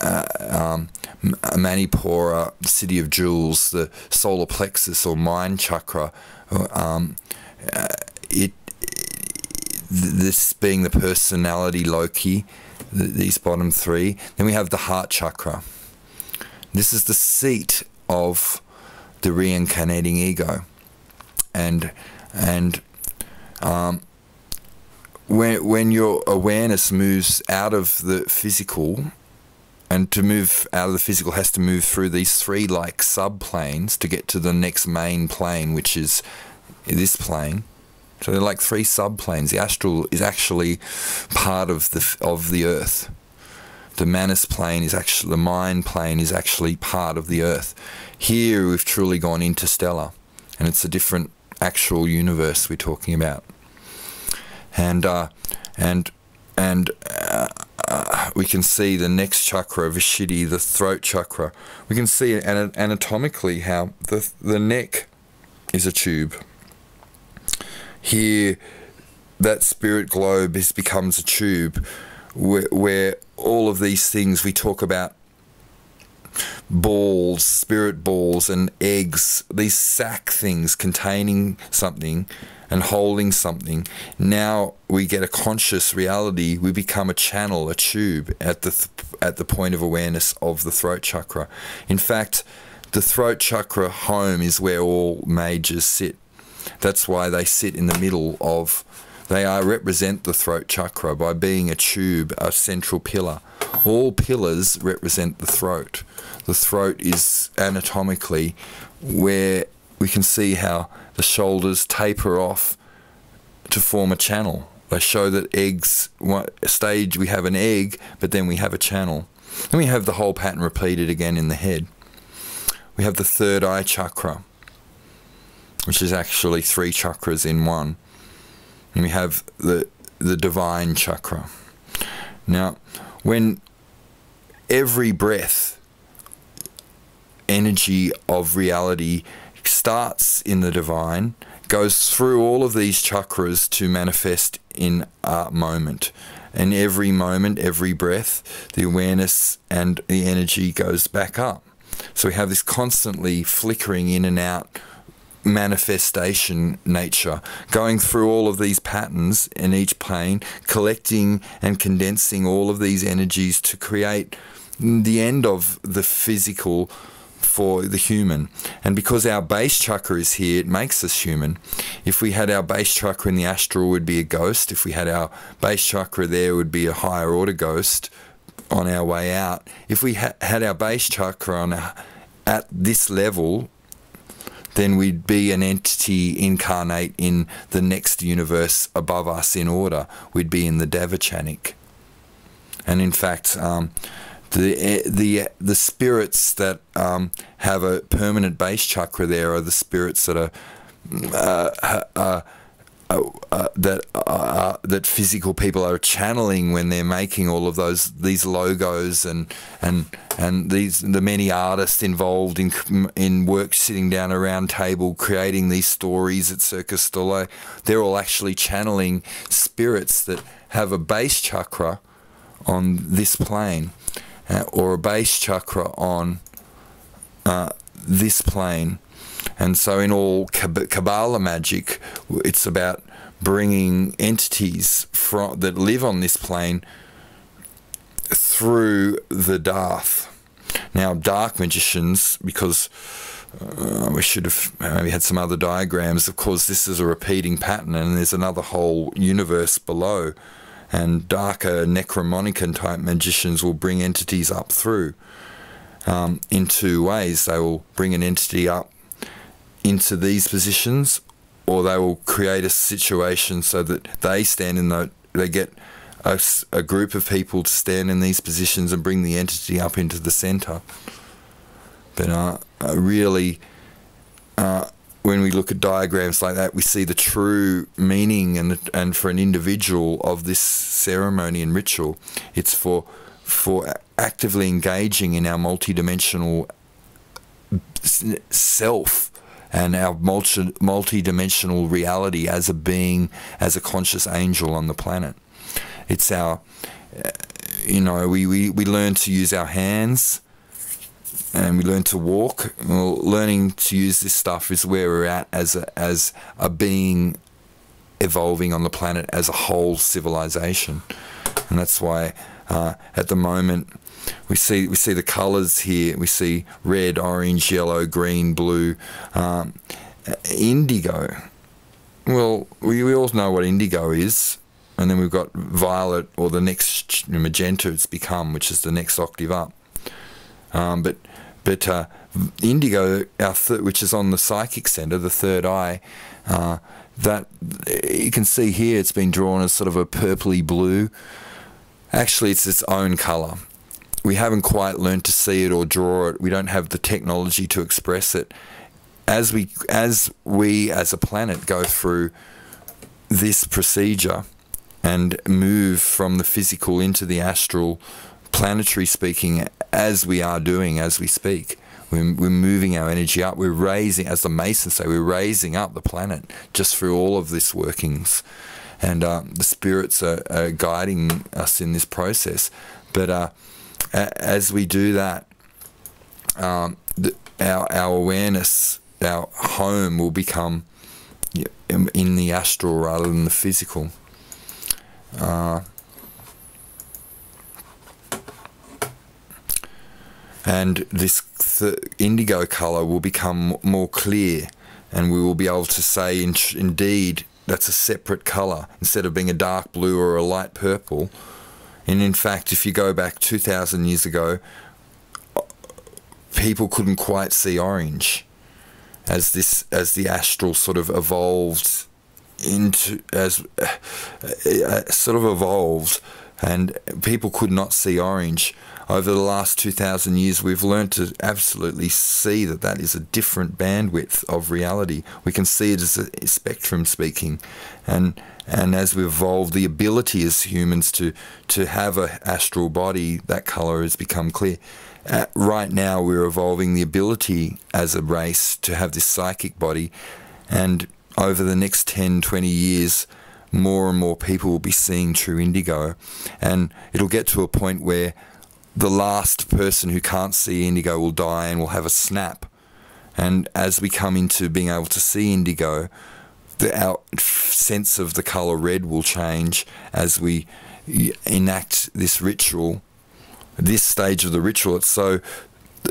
S2: uh, um, Manipura, city of jewels, the solar plexus or mind chakra, um, uh, it this being the personality Loki, these bottom three. Then we have the heart chakra. This is the seat of the reincarnating ego, and and um, when when your awareness moves out of the physical and to move out of the physical has to move through these three like subplanes to get to the next main plane, which is this plane. So they're like three subplanes. The astral is actually part of the of the earth. The manas plane is actually the mind plane is actually part of the earth. Here we've truly gone interstellar, and it's a different actual universe we're talking about. And uh, and and uh, uh, we can see the next chakra, Vishuddhi, the throat chakra. We can see anatomically how the the neck is a tube. Here, that spirit globe is becomes a tube, where, where all of these things we talk about balls, spirit balls, and eggs, these sac things containing something and holding something. Now we get a conscious reality. We become a channel, a tube at the th- at the point of awareness of the throat chakra. In fact, the throat chakra home is where all mages sit. That's why they sit in the middle of. They are represent the throat chakra by being a tube, a central pillar. All pillars represent the throat. The throat is anatomically where we can see how the shoulders taper off to form a channel. They show that eggs, stage we have an egg, but then we have a channel. Then we have the whole pattern repeated again in the head. We have the third eye chakra, which is actually three chakras in one. And we have the the divine chakra. Now, when every breath energy of reality starts in the divine, goes through all of these chakras to manifest in a moment. And every moment, every breath, the awareness and the energy goes back up. So we have this constantly flickering in and out manifestation nature, going through all of these patterns in each plane, collecting and condensing all of these energies to create the end of the physical for the human. And because our base chakra is here, it makes us human. If we had our base chakra in the astral, would be a ghost. If we had our base chakra there, would be a higher order ghost on our way out. If we ha- had our base chakra on a, at this level, then we'd be an entity incarnate in the next universe above us in order. We'd be in the Devachanic. And in fact, um, the the the spirits that um, have a permanent base chakra there are the spirits that are uh, uh, uh, uh that uh, uh, that physical people are channeling when they're making all of those these logos and and and these the many artists involved in in work sitting down a round table creating these stories at Cirque du Soleil. They're all actually channeling spirits that have a base chakra on this plane uh, or a base chakra on uh, this plane. And so, in all Kabbalah magic, it's about bringing entities from, that live on this plane through the Daath. Now, dark magicians, because uh, we should have maybe had some other diagrams. Of course, this is a repeating pattern, and there's another whole universe below and darker necromonican type magicians will bring entities up through um, in two ways. They will bring an entity up into these positions, or they will create a situation so that they stand in the they get a, a group of people to stand in these positions and bring the entity up into the center. But uh, really, uh, when we look at diagrams like that, we see the true meaning and and for an individual of this ceremony and ritual. It's for for actively engaging in our multidimensional self and our multi multi-dimensional reality as a being, as a conscious angel on the planet. It's our, you know, we, we, we learn to use our hands and we learn to walk. Well, learning to use this stuff is where we're at as a, as a being evolving on the planet as a whole civilization, and that's why uh, at the moment we see we see the colours here. We see red, orange, yellow, green, blue, um, indigo. Well, we, we all know what indigo is, and then we've got violet or the next magenta it's become, which is the next octave up. Um, but but uh, indigo, which is on the psychic center, the third eye, uh, that you can see here, it's been drawn as sort of a purpley blue. Actually, it's its own color. We haven't quite learned to see it or draw it. We don't have the technology to express it. As we, as we as a planet go through this procedure and move from the physical into the astral planetary speaking, as we are doing as we speak. We're, we're moving our energy up. We're raising, as the Masons say, we're raising up the planet just through all of this workings. And uh, the spirits are, are, guiding us in this process. But uh, as we do that, um, the, our, our awareness, our home will become in the astral rather than the physical. Uh, and this th- indigo color will become more clear and we will be able to say in- indeed that's a separate color instead of being a dark blue or a light purple. And in fact if you go back 2000 years ago people couldn't quite see orange as this as the astral sort of evolved into as uh, uh, sort of evolved and people could not see orange over the last 2,000 years, we've learned to absolutely see that that is a different bandwidth of reality. We can see it as a spectrum speaking. And, and as we evolve, the ability as humans to, to have an astral body, that color has become clear. Uh, right now, we're evolving the ability as a race to have this psychic body. And over the next 10, 20 years, more and more people will be seeing true indigo. And it'll get to a point where the last person who can't see indigo will die and will have a snap. And as we come into being able to see indigo, the, our sense of the color red will change as we enact this ritual. This stage of the ritual, it's so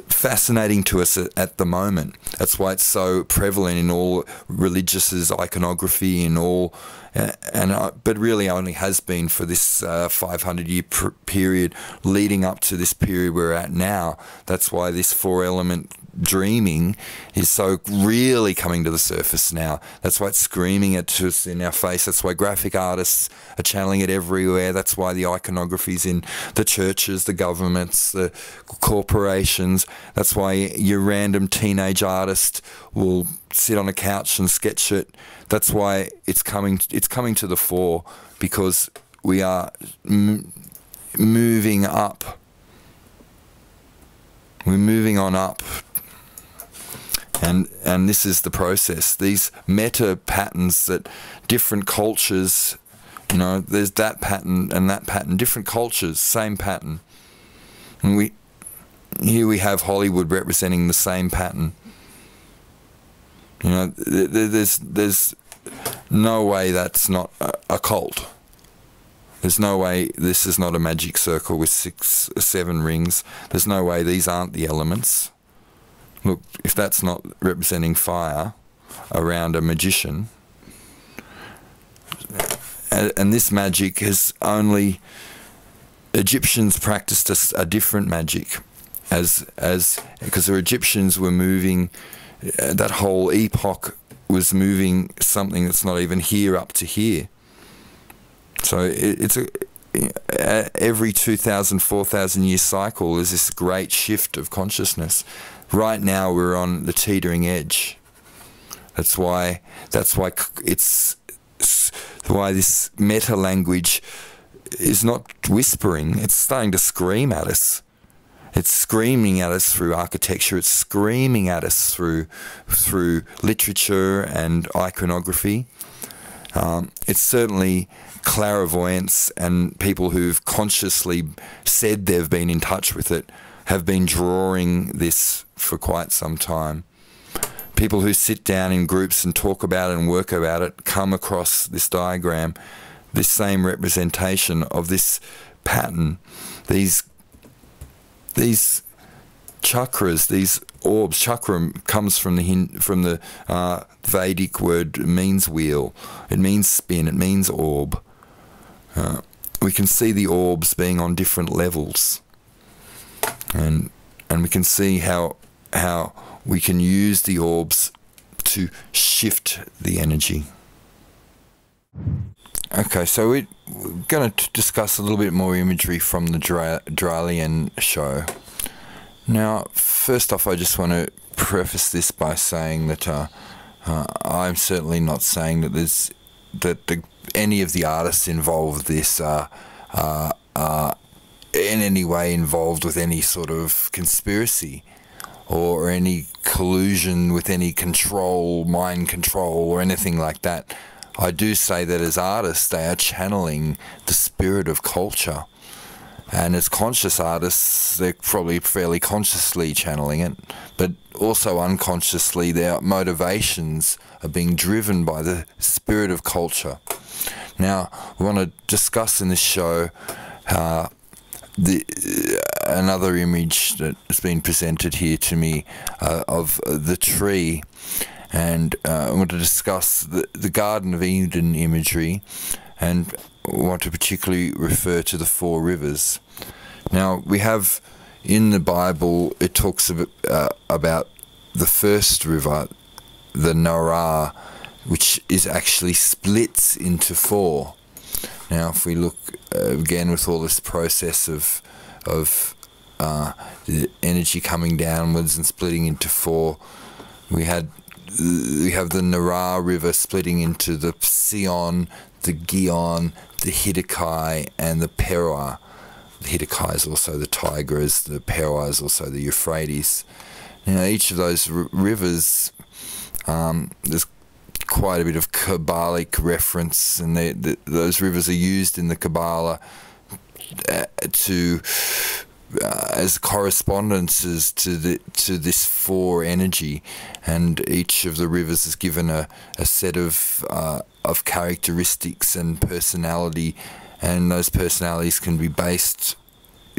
S2: fascinating to us at the moment. That's why it's so prevalent in all religious iconography in all, and uh, but really only has been for this uh, 500 year period leading up to this period we're at now. That's why this four element dreaming is so really coming to the surface now. That's why it's screaming at us in our face. That's why graphic artists are channeling it everywhere. That's why the iconography's in the churches, the governments, the corporations. That's why your random teenage artist will sit on a couch and sketch it. That's why it's coming. It's coming to the fore because we are moving up. We're moving on up and and this is the process. These meta patterns that different cultures, you know, there's that pattern and that pattern, different cultures, same pattern. And we here we have Hollywood representing the same pattern. You know, there's there's no way that's not a cult. There's no way this is not a magic circle with six, seven rings. There's no way these aren't the elements look, if that's not representing fire around a magician, and, this magic has only Egyptians practiced a, a different magic, as as because the Egyptians were moving uh, that whole epoch was moving something that's not even here up to here. So it, it's a every 2,000, 4,000 year cycle is this great shift of consciousness right now we're on the teetering edge. That's why that's why it's, it's why this meta language is not whispering. It's starting to scream at us. It's screaming at us through architecture. It's screaming at us through through literature and iconography. Um, it's certainly clairvoyance and people who've consciously said they've been in touch with it have been drawing this for quite some time. People who sit down in groups and talk about it and work about it come across this diagram, this same representation of this pattern, these these chakras, these orbs. Chakra comes from the from the uh, Vedic word means wheel. It means spin. It means orb. Uh, we can see the orbs being on different levels and and we can see how how we can use the orbs to shift the energy. Okay, so we're going to discuss a little bit more imagery from the Dralion show. Now, first off, I just want to preface this by saying that uh, uh, I'm certainly not saying that there's that the, any of the artists involved this are uh, in any way involved with any sort of conspiracy or any collusion with any control, mind control, or anything like that. I do say that as artists, they are channeling the spirit of culture. And as conscious artists, they're probably fairly consciously channeling it, but also unconsciously, their motivations are being driven by the spirit of culture. Now, we want to discuss in this show uh, the uh, another image that has been presented here to me uh, of the tree, and uh, I want to discuss the, the Garden of Eden imagery, and want to particularly refer to the four rivers. Now we have in the Bible it talks about, uh, about the first river, the Nara, which is actually splits into four. Now, if we look uh, again with all this process of of uh, the energy coming downwards and splitting into four. We had we have the Nara River splitting into the Sion, the Gion, the Hidakai, and the Perwa. The Hidakai is also the Tigris, the Perwa is also the Euphrates. Now, each of those rivers, um, there's quite a bit of Kabbalic reference, and they, the, those rivers are used in the Kabbalah uh, to uh, as correspondences to the to this four energy, and each of the rivers is given a, a set of uh, of characteristics and personality, and those personalities can be based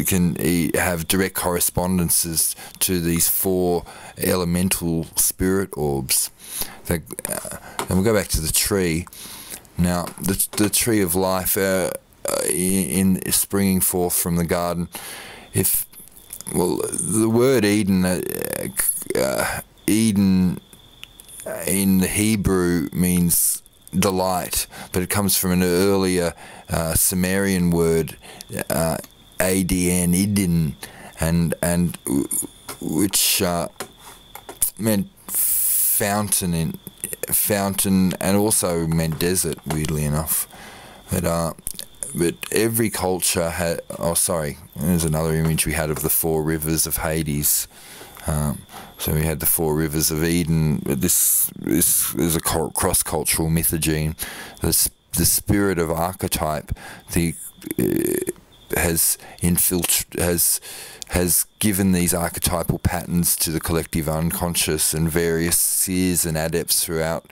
S2: can have direct correspondences to these four elemental spirit orbs. uh, and we'll go back to the tree. Now, the the tree of life uh, uh in, in springing forth from the garden if well, the word Eden, uh, uh, Eden in the Hebrew means delight, but it comes from an earlier uh, Sumerian word, uh, Adn, Eden, and and which uh, meant fountain in fountain and also meant desert. Weirdly enough, but uh, but every culture had. Oh, sorry. There's another image we had of the four rivers of Hades. Um, so we had the four rivers of Eden. This this is a cross cultural mythogene. The the spirit of archetype, the uh, has infiltrated has has given these archetypal patterns to the collective unconscious and various seers and adepts throughout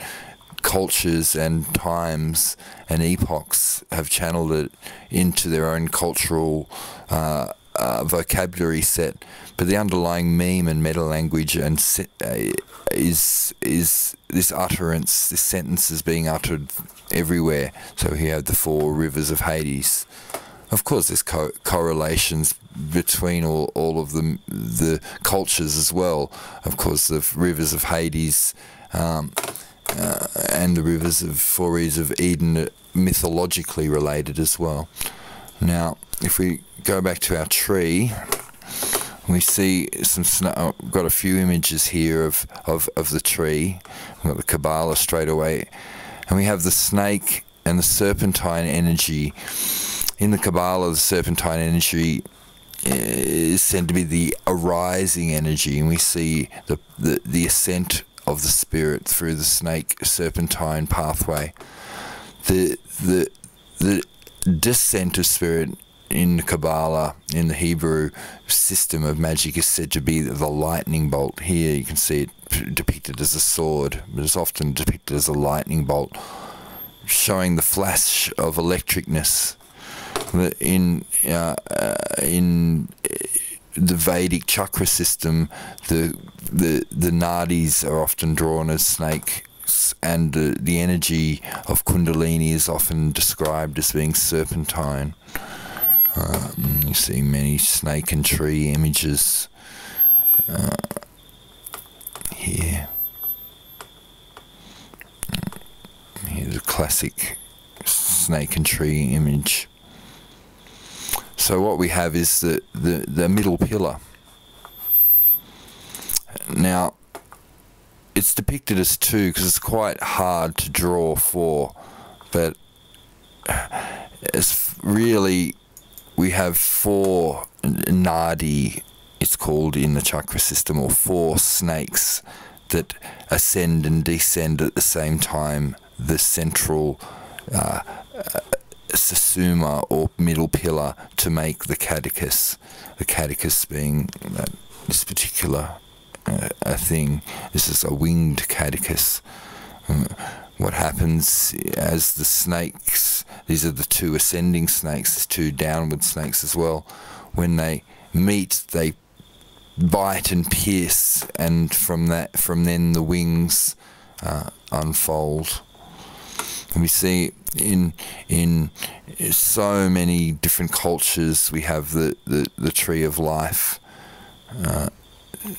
S2: cultures and times and epochs have channeled it into their own cultural uh, uh, vocabulary set, but the underlying meme and meta language and se- uh, is is this utterance, this sentence is being uttered everywhere. So here have the four rivers of Hades. Of course, there's co- correlations between all, all of the the cultures as well. Of course, the rivers of Hades. Um, uh, and the rivers of Forays of Eden mythologically related as well. Now, if we go back to our tree, we see some snow. Oh, got a few images here of, of, of the tree. We've got the Kabbalah straight away. And we have the snake and the serpentine energy. In the Kabbalah, the serpentine energy uh, is said to be the arising energy, and we see the, the, the ascent of the spirit through the snake serpentine pathway. The the the descent of spirit in Kabbalah, in the Hebrew system of magic, is said to be the lightning bolt. Here you can see it depicted as a sword, but it's often depicted as a lightning bolt, showing the flash of electricness. In uh, uh, in the Vedic chakra system, the the the nadis are often drawn as snakes, and the the energy of Kundalini is often described as being serpentine. Um, you see many snake and tree images uh, here. Here's a classic snake and tree image. So what we have is the, the, the middle pillar. Now, it's depicted as two because it's quite hard to draw four, but it's really we have four nadi. It's called in the chakra system, or four snakes that ascend and descend at the same time. The central uh, sushumna or middle pillar to make the caduceus. The caduceus being that this particular uh, a thing. This is a winged caduceus. Uh, what happens as the snakes, these are the two ascending snakes, there's two downward snakes as well, when they meet, they bite and pierce, and from that, from then the wings uh, unfold. And we see in in so many different cultures we have the, the, the tree of life, uh,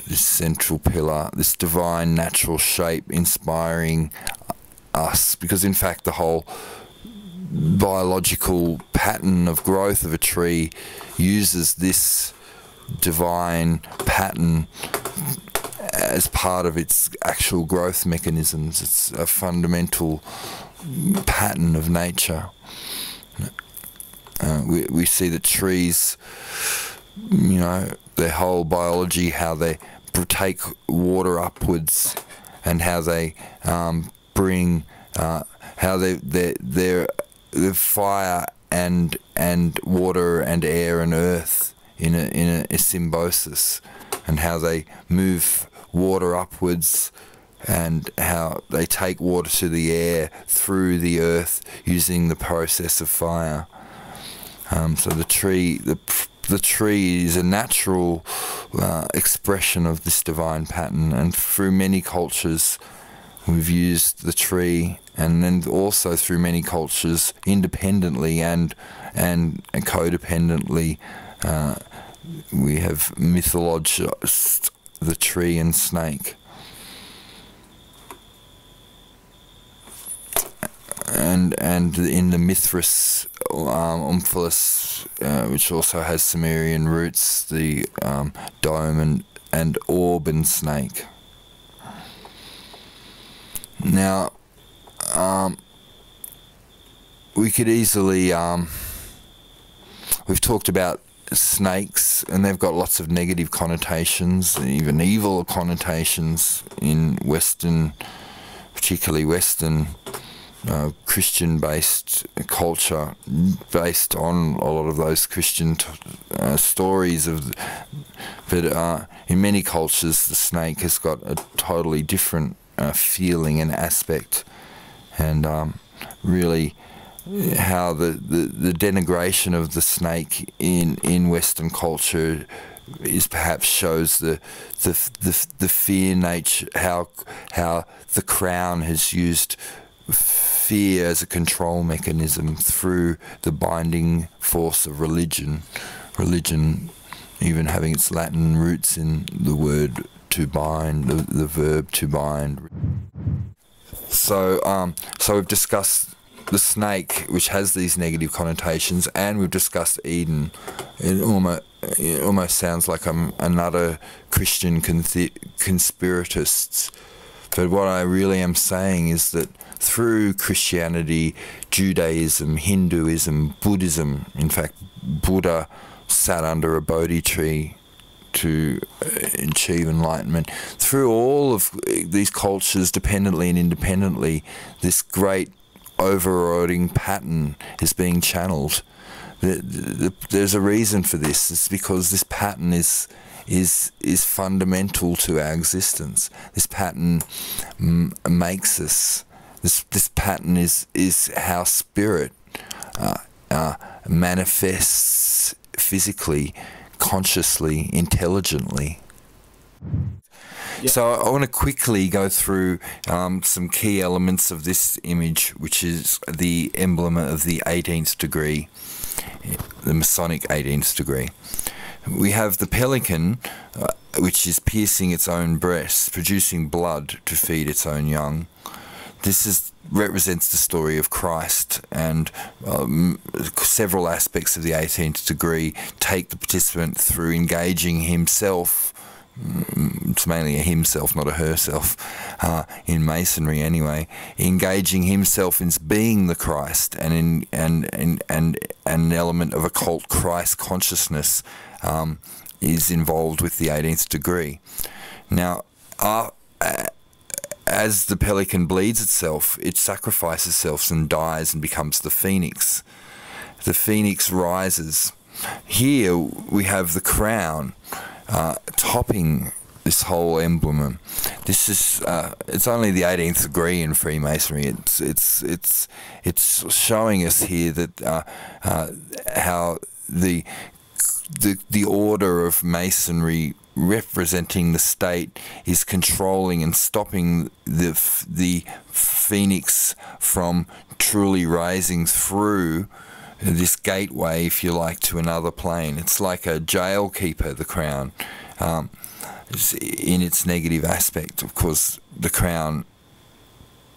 S2: this central pillar, this divine natural shape inspiring us, because in fact the whole biological pattern of growth of a tree uses this divine pattern as part of its actual growth mechanisms. It's a fundamental pattern of nature. Uh, we, we see the trees, you know, their whole biology, how they take water upwards and how they um, bring, uh, how they, they, they're, the fire and, and water and air and earth in a, in a, a symbiosis and how they move water upwards and how they take water to the air through the earth using the process of fire. Um, so the tree, the the tree is a natural uh, expression of this divine pattern, and through many cultures, we've used the tree, and then also through many cultures, independently and and, and codependently, uh, we have mythologized the tree and snake. And and in the Mithras um, Omphalos, uh, which also has Sumerian roots, the um, dome and, and orb and snake. Now, um, we could easily, um, we've talked about snakes, and they've got lots of negative connotations, even evil connotations in Western, particularly Western uh, Christian based culture, based on a lot of those Christian uh, stories of. But uh, in many cultures, the snake has got a totally different uh, feeling and aspect, and um, really how the, the, the denigration of the snake in, in Western culture is perhaps shows the the the, the fear nature how how the crown has used fear as a control mechanism through the binding force of religion religion even having its latin roots in the word to bind the, the verb to bind so um so we've discussed the snake, which has these negative connotations, and we've discussed Eden. It almost it almost sounds like I'm another Christian conspiratists. But what I really am saying is that through Christianity, Judaism, Hinduism, Buddhism, in fact, Buddha sat under a Bodhi tree to uh, achieve enlightenment. Through all of these cultures, dependently and independently, this great overriding pattern is being channeled. The, the, there's a reason for this. It's because this pattern is is is fundamental to our existence. This pattern m- makes us. This this pattern is is how spirit uh, uh, manifests physically, consciously, intelligently. So I want to quickly go through um, some key elements of this image, which is the emblem of the 18th degree, the Masonic 18th degree. We have the pelican, uh, which is piercing its own breast, producing blood to feed its own young. This is represents the story of Christ, and um, several aspects of the 18th degree take the participant through engaging himself it's mainly a himself, not a herself, uh, in masonry anyway, engaging himself in being the Christ and in and and and, an element of occult Christ consciousness um, is involved with the 18th degree. Now, uh, as the pelican bleeds itself, it sacrifices itself and dies and becomes the phoenix. The phoenix rises. Here we have the crown uh, topping this whole emblem. This is uh, it's only the 18th degree in Freemasonry. It's it's it's it's showing us here that uh, uh, how the the the order of Masonry representing the state is controlling and stopping the the phoenix from truly rising through this gateway, if you like, to another plane. It's like a jail keeper, the crown, um, in its negative aspect. Of course, the crown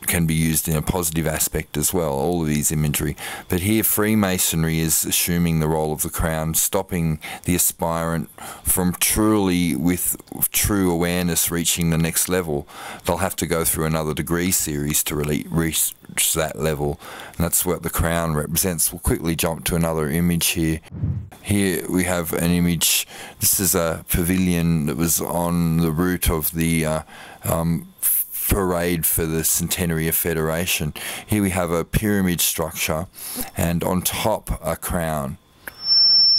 S2: can be used in a positive aspect as well, all of these imagery. But here, Freemasonry is assuming the role of the crown, stopping the aspirant from truly, with true awareness, reaching the next level. They'll have to go through another degree series to really reach that level, and that's what the crown represents. We'll quickly jump to another image here. Here we have an image. This is a pavilion that was on the route of the uh, um, parade for the centenary of Federation. Here we have a pyramid structure and on top a crown.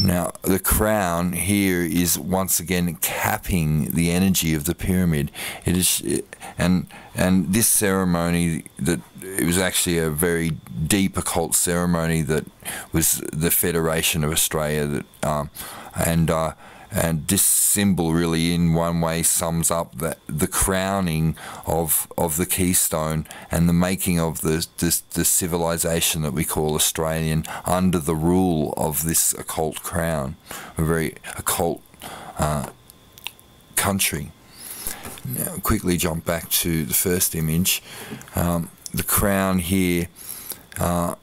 S2: Now, the crown here is once again capping the energy of the pyramid. It is, and and this ceremony that it was actually a very deep occult ceremony that was the Federation of Australia that, um, and uh, and this symbol really in one way sums up that the crowning of of the keystone and the making of the this, the civilization that we call Australian under the rule of this occult crown a very occult uh, country. Now quickly jump back to the first image. Um, the crown here uh,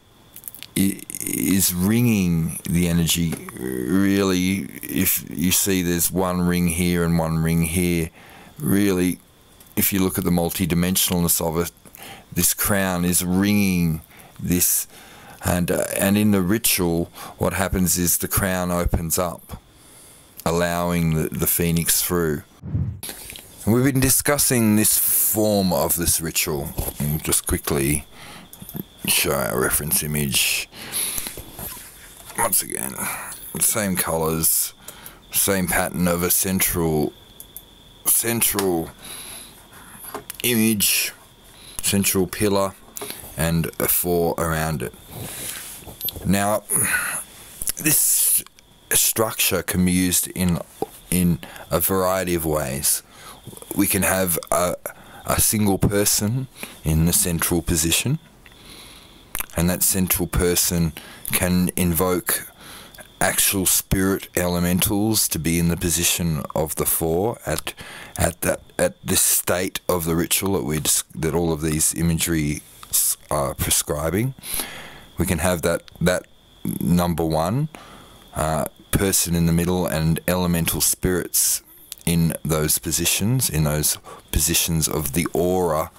S2: is ringing the energy. Really, if you see there's one ring here and one ring here, really, if you look at the multidimensionalness of it, this crown is ringing this. And, uh, and in the ritual, what happens is the crown opens up, allowing the, the phoenix through. And we've been discussing this form of this ritual. Just quickly show our reference image once again. Same colors same pattern of a central central image central pillar and a four around it. Now this structure can be used in in a variety of ways. We can have a, a single person in the central position and that central person can invoke actual spirit elementals to be in the position of the four at at that at this state of the ritual that we that all of these imagery are prescribing. We can have that that number one uh, person in the middle and elemental spirits in those positions in those positions of the aura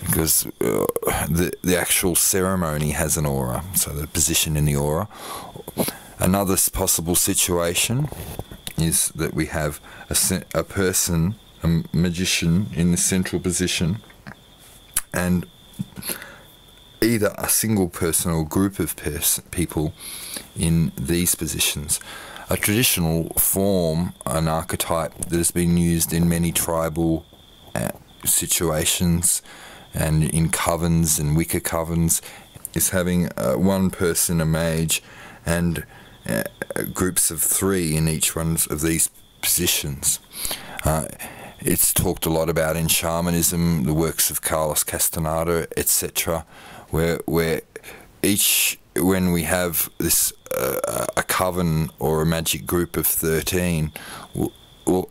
S2: because uh, the the actual ceremony has an aura, so the position in the aura. Another possible situation is that we have a, a person, a magician, in the central position, and either a single person or group of pers- people in these positions. A traditional form, an archetype that has been used in many tribal uh, situations and in covens and Wicca covens is having uh, one person a mage and uh, groups of three in each one of these positions. Uh, it's talked a lot about in shamanism, the works of Carlos Castaneda, etc., where where each when we have this uh, a coven or a magic group of thirteen, well,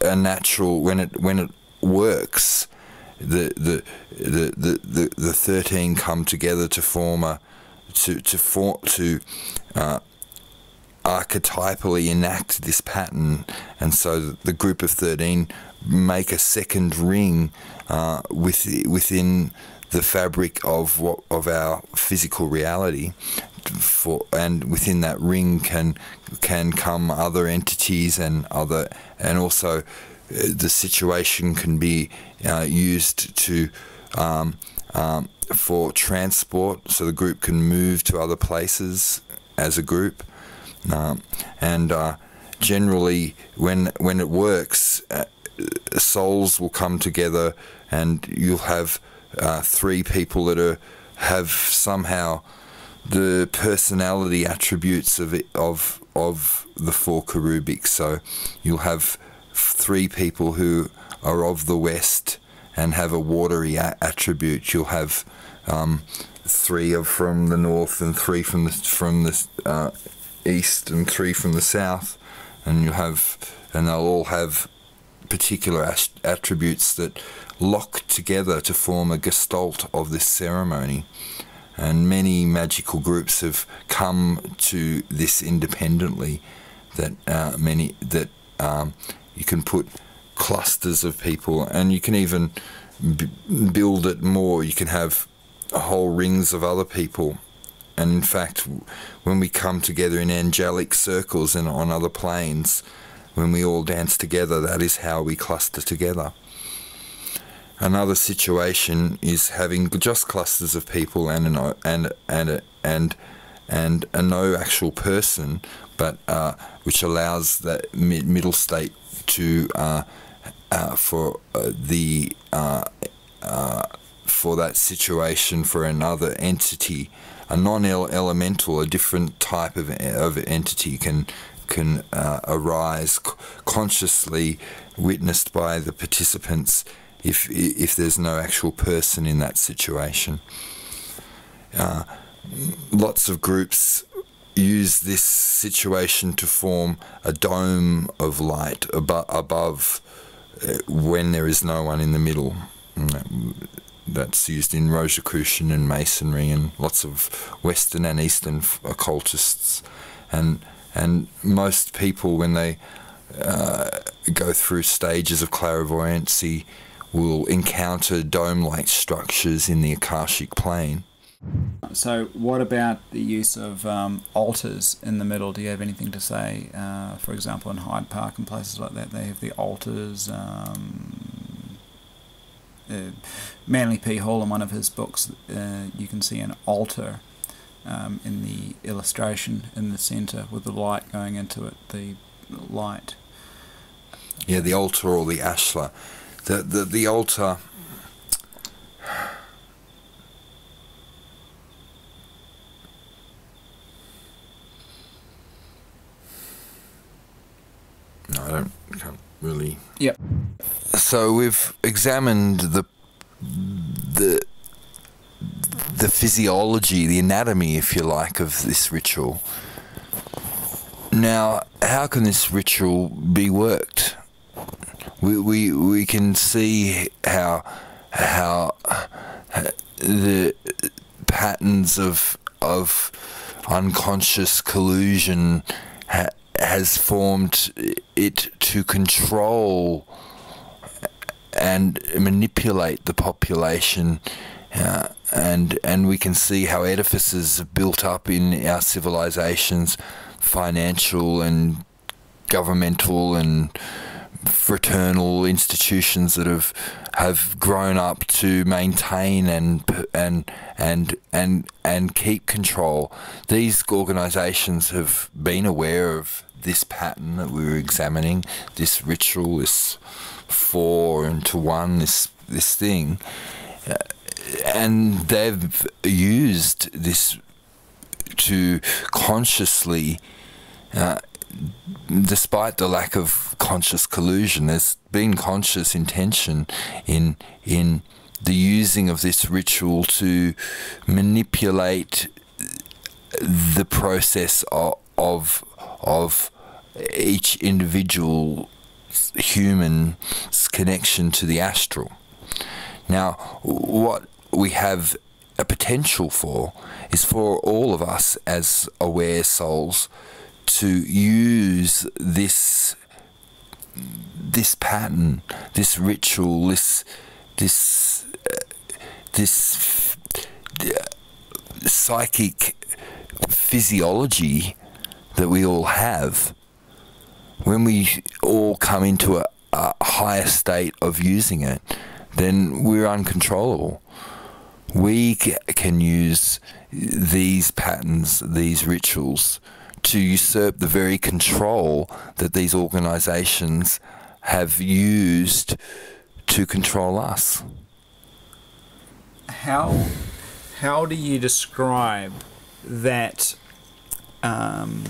S2: a natural when it when it works the the the the, the, thirteen come together to form a to to form to uh, archetypally enact this pattern, and so the group of thirteen make a second ring uh, with, within the fabric of what of our physical reality. For, and within that ring can can come other entities and other and also the situation can be uh, used to um, um, for transport, so the group can move to other places as a group, um, and uh, generally when when it works, uh, souls will come together, and you'll have uh, three people that are have somehow the personality attributes of it, of of the four cherubics. So you'll have three people who are of the West and have a watery a- attribute. You'll have um, three of from the north and three from the from the uh, east and three from the south, and you have and they'll all have particular attributes that lock together to form a gestalt of this ceremony. And many magical groups have come to this independently. That uh, many that um, you can put clusters of people, and you can even build it more. You can have whole rings of other people. And in fact, when we come together in angelic circles and on other planes, when we all dance together, that is how we cluster together. Another situation is having just clusters of people and an, and and and and a no actual person, but uh, which allows that mid- middle state to uh, for uh, the uh, uh, for that situation for another entity, a non-elemental, a different type of of entity can can arise consciously, witnessed by the participants if if there's no actual person in that situation. Uh, lots of groups use this situation to form a dome of light abo- above uh, when there is no one in the middle. That's used in Rosicrucian and Masonry and lots of Western and Eastern occultists, and and most people when they uh, go through stages of clairvoyancy will encounter dome-like structures in the Akashic plane.
S1: So, what about the use of um, altars in the middle? Do you have anything to say? Uh, for example, in Hyde Park and places like that, they have the altars. Um, uh, Manly P. Hall, in one of his books, uh, you can see an altar um, in the illustration in the centre with the light going into it, the light.
S2: Yeah, the altar or the ashlar the the, the altar. No, I don't can't really.
S1: Yep.
S2: So we've examined the the the physiology, the anatomy, if you like, of this ritual. Now, how can this ritual be worked? we, we, we can see how how the patterns of of unconscious collusion has formed it to control and manipulate the population uh, and and we can see how edifices have built up in our civilizations financial and governmental and fraternal institutions that have have grown up to maintain and and and and and keep control. These organisations have been aware of this pattern that we were examining, this ritual, this four into one, this this thing, uh, and they've used this to consciously uh, despite the lack of conscious collusion, there's been conscious intention in in the using of this ritual to manipulate the process of of, of each individual human's connection to the astral. Now, what we have a potential for is for all of us as aware souls to use this this pattern, this ritual, this this uh, this uh, psychic physiology that we all have when we all come into a, a higher state of using it then we're uncontrollable we can use these patterns these rituals to usurp the very control that these organizations have used to control us.
S1: How how do you describe that um,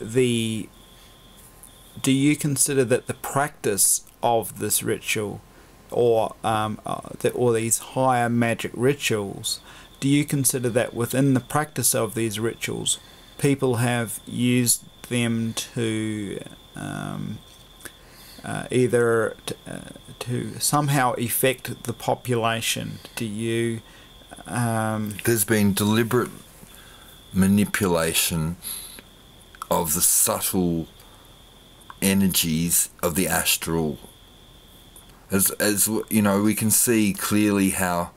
S1: the do you consider that the practice of this ritual or um, uh, or these higher magic rituals do you consider that within the practice of these rituals people have used them to um, uh, either uh, to somehow affect the population? Do you? Um,
S2: There's been deliberate manipulation of the subtle energies of the astral. As as you know, we can see clearly how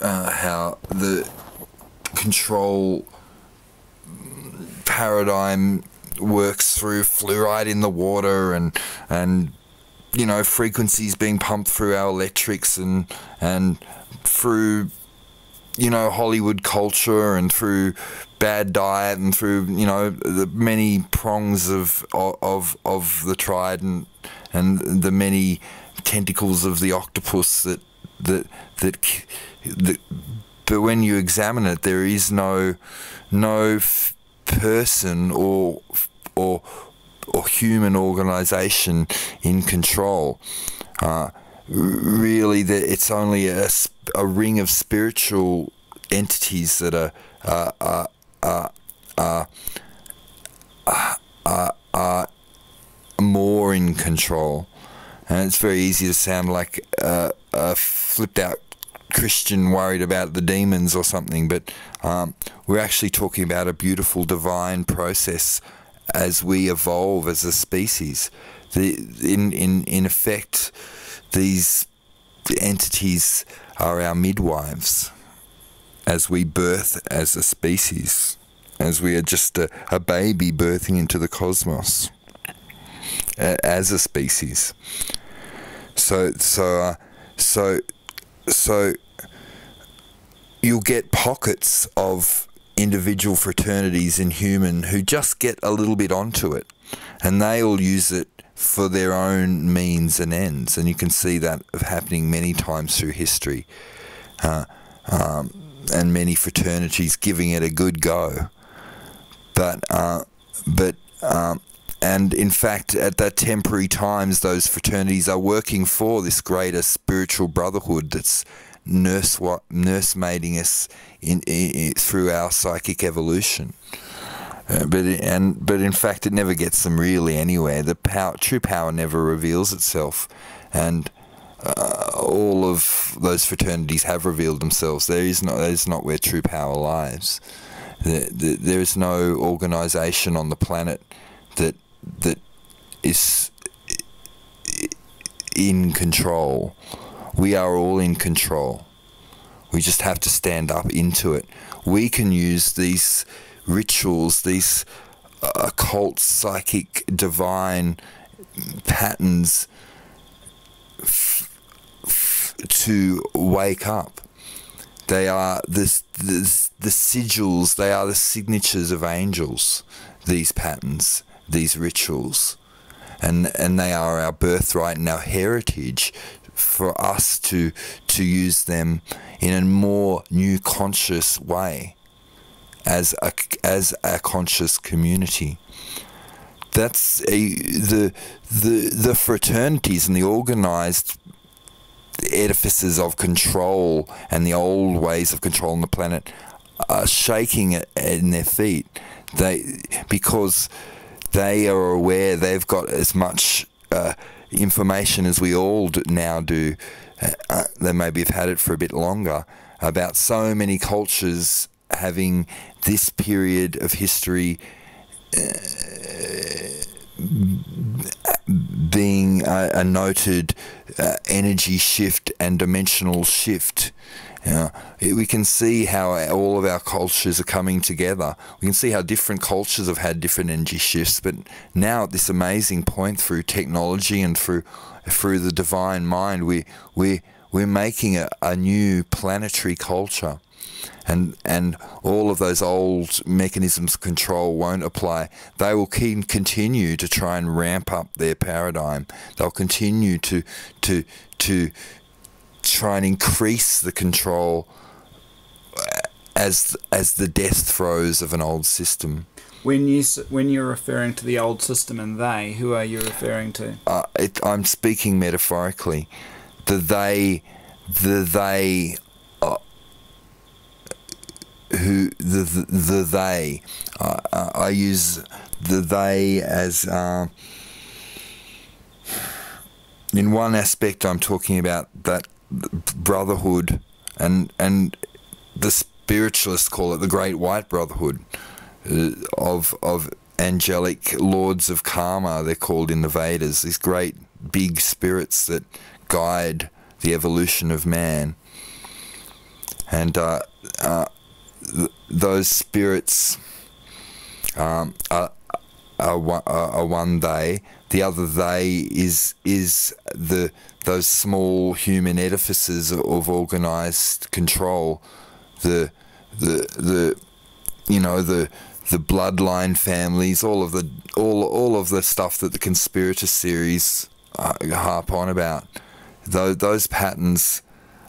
S2: uh, how the control paradigm works through fluoride in the water and and you know frequencies being pumped through our electrics and and through you know Hollywood culture and through bad diet and through you know the many prongs of of of the trident and the many tentacles of the octopus that that that, that but when you examine it there is no no person or or or human organization in control. Uh, really that it's only a, a ring of spiritual entities that are uh, uh, uh, more in control. And it's very easy to sound like a, a flipped out Christian worried about the demons or something, but um, we're actually talking about a beautiful divine process as we evolve as a species. The, in, in, in effect, these entities are our midwives as we birth as a species, as we are just a, a baby birthing into the cosmos as a species. So, so, uh, so, so you'll get pockets of individual fraternities in human who just get a little bit onto it, and they'll use it for their own means and ends. And you can see that happening many times through history, uh, um, and many fraternities giving it a good go. But, uh, but, um, and in fact, at that temporary times, those fraternities are working for this greater spiritual brotherhood that's nurse nursemaiding us in, in, through our psychic evolution. Uh, but and but in fact, it never gets them really anywhere. The power, true power, never reveals itself, and uh, all of those fraternities have revealed themselves. There is not that is not where true power lies. The, the, there is no organisation on the planet that that is in control. We are all in control. We just have to stand up into it. We can use these rituals, these uh, occult, psychic, divine patterns to wake up. They are the, the, the sigils, they are the signatures of angels, these patterns, these rituals. And, and they are our birthright and our heritage for us to to use them in a more new conscious way as a as a conscious community that's a the the the fraternities and the organized edifices of control and the old ways of control on the planet are shaking in their feet. They because they are aware they've got as much uh, information as we all do now do, uh, they maybe have had it for a bit longer, about so many cultures having this period of history uh, being a, a noted uh, energy shift and dimensional shift. Know, we can see how all of our cultures are coming together. We can see how different cultures have had different energy shifts, but now at this amazing point through technology and through through the divine mind, we we we're making a, a new planetary culture and and all of those old mechanisms of control won't apply. They will keep, continue to try and ramp up their paradigm. They'll continue to to to try and increase the control as as the death throes of an old system.
S1: When you when you're referring to the old system and they, who are you referring to?
S2: Uh, it, I'm speaking metaphorically. The they, the they, uh, who the the, the they. I use the they as. Uh, in one aspect, I'm talking about that brotherhood, and and the spiritualists call it the Great White Brotherhood uh, of of angelic lords of karma. They're called in the Vedas. These great big spirits that guide the evolution of man, and uh, uh, th- those spirits um, are, are, one, are one they. The other they is is the those small human edifices of organized control, the the the you know the the bloodline families, all of the all all of the stuff that the conspirator series uh, harp on about. Those those patterns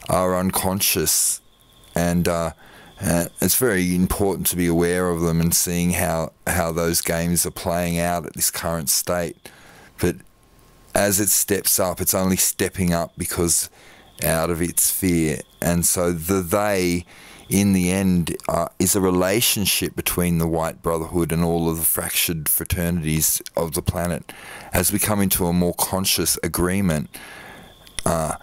S2: are unconscious, and uh, uh, it's very important to be aware of them and seeing how, how those games are playing out at this current state. But as it steps up, it's only stepping up because out of its fear. And so the they, in the end, uh, is a relationship between the White Brotherhood and all of the fractured fraternities of the planet. As we come into a more conscious agreement, uh,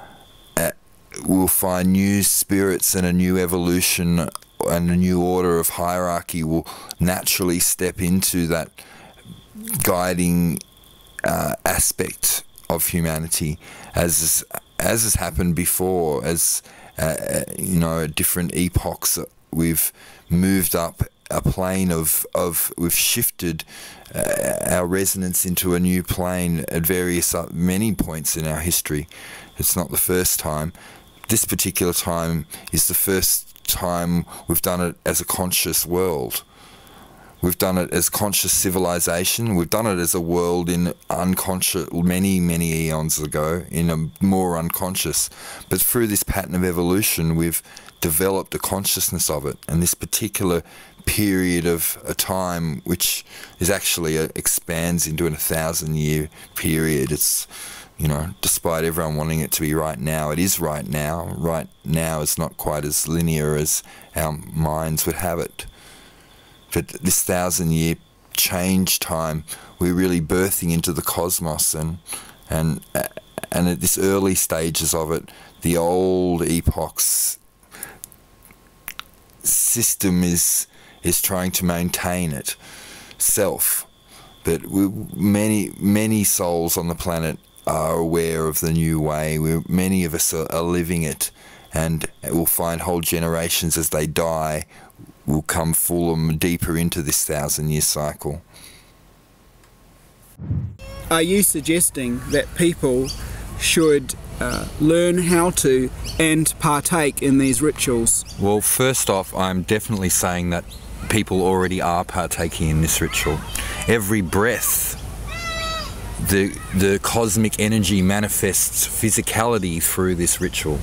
S2: we'll find new spirits and a new evolution and a new order of hierarchy will naturally step into that guiding uh, aspect of humanity as as has happened before as uh, you know different epochs we've moved up a plane of, of we've shifted uh, our resonance into a new plane at various uh, many points in our history. It's not the first time, this particular time is the first time we've done it as a conscious world. We've done it as conscious civilization. We've done it as a world in unconscious, many, many eons ago, in a more unconscious. But through this pattern of evolution, we've developed a consciousness of it. And this particular period of a time, which is actually a, expands into a thousand year period, it's you know, despite everyone wanting it to be right now, it is right now. Right now is not quite as linear as our minds would have it. But this thousand year change time, we're really birthing into the cosmos and and and at this early stages of it, the old epochs system is is trying to maintain it self. But we, many many souls on the planet are aware of the new way. We're, many of us are, are living it, and we'll find whole generations as they die will come full and deeper into this thousand year cycle.
S1: Are you suggesting that people should uh, learn how to and partake in these rituals?
S2: Well, first off, I'm definitely saying that people already are partaking in this ritual. Every breath the the cosmic energy manifests physicality through this ritual.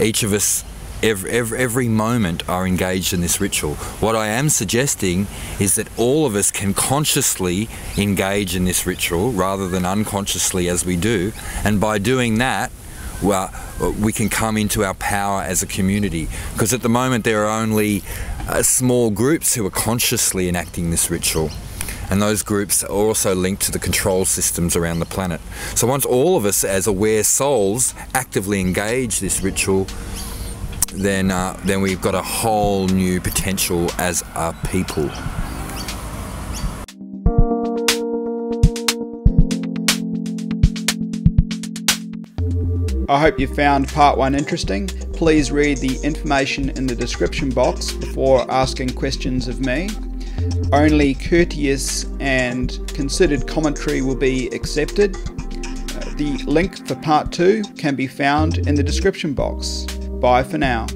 S2: Each of us Every, every, every, moment are engaged in this ritual. What I am suggesting is that all of us can consciously engage in this ritual rather than unconsciously as we do. And by doing that, well, we can come into our power as a community. Because at the moment, there are only uh, small groups who are consciously enacting this ritual and those groups are also linked to the control systems around the planet. So once all of us as aware souls actively engage this ritual, then uh, then we've got a whole new potential as a people.
S1: I hope you found part one interesting. Please read the information in the description box before asking questions of me. Only courteous and considered commentary will be accepted. Uh, the link for part two can be found in the description box. Bye for now.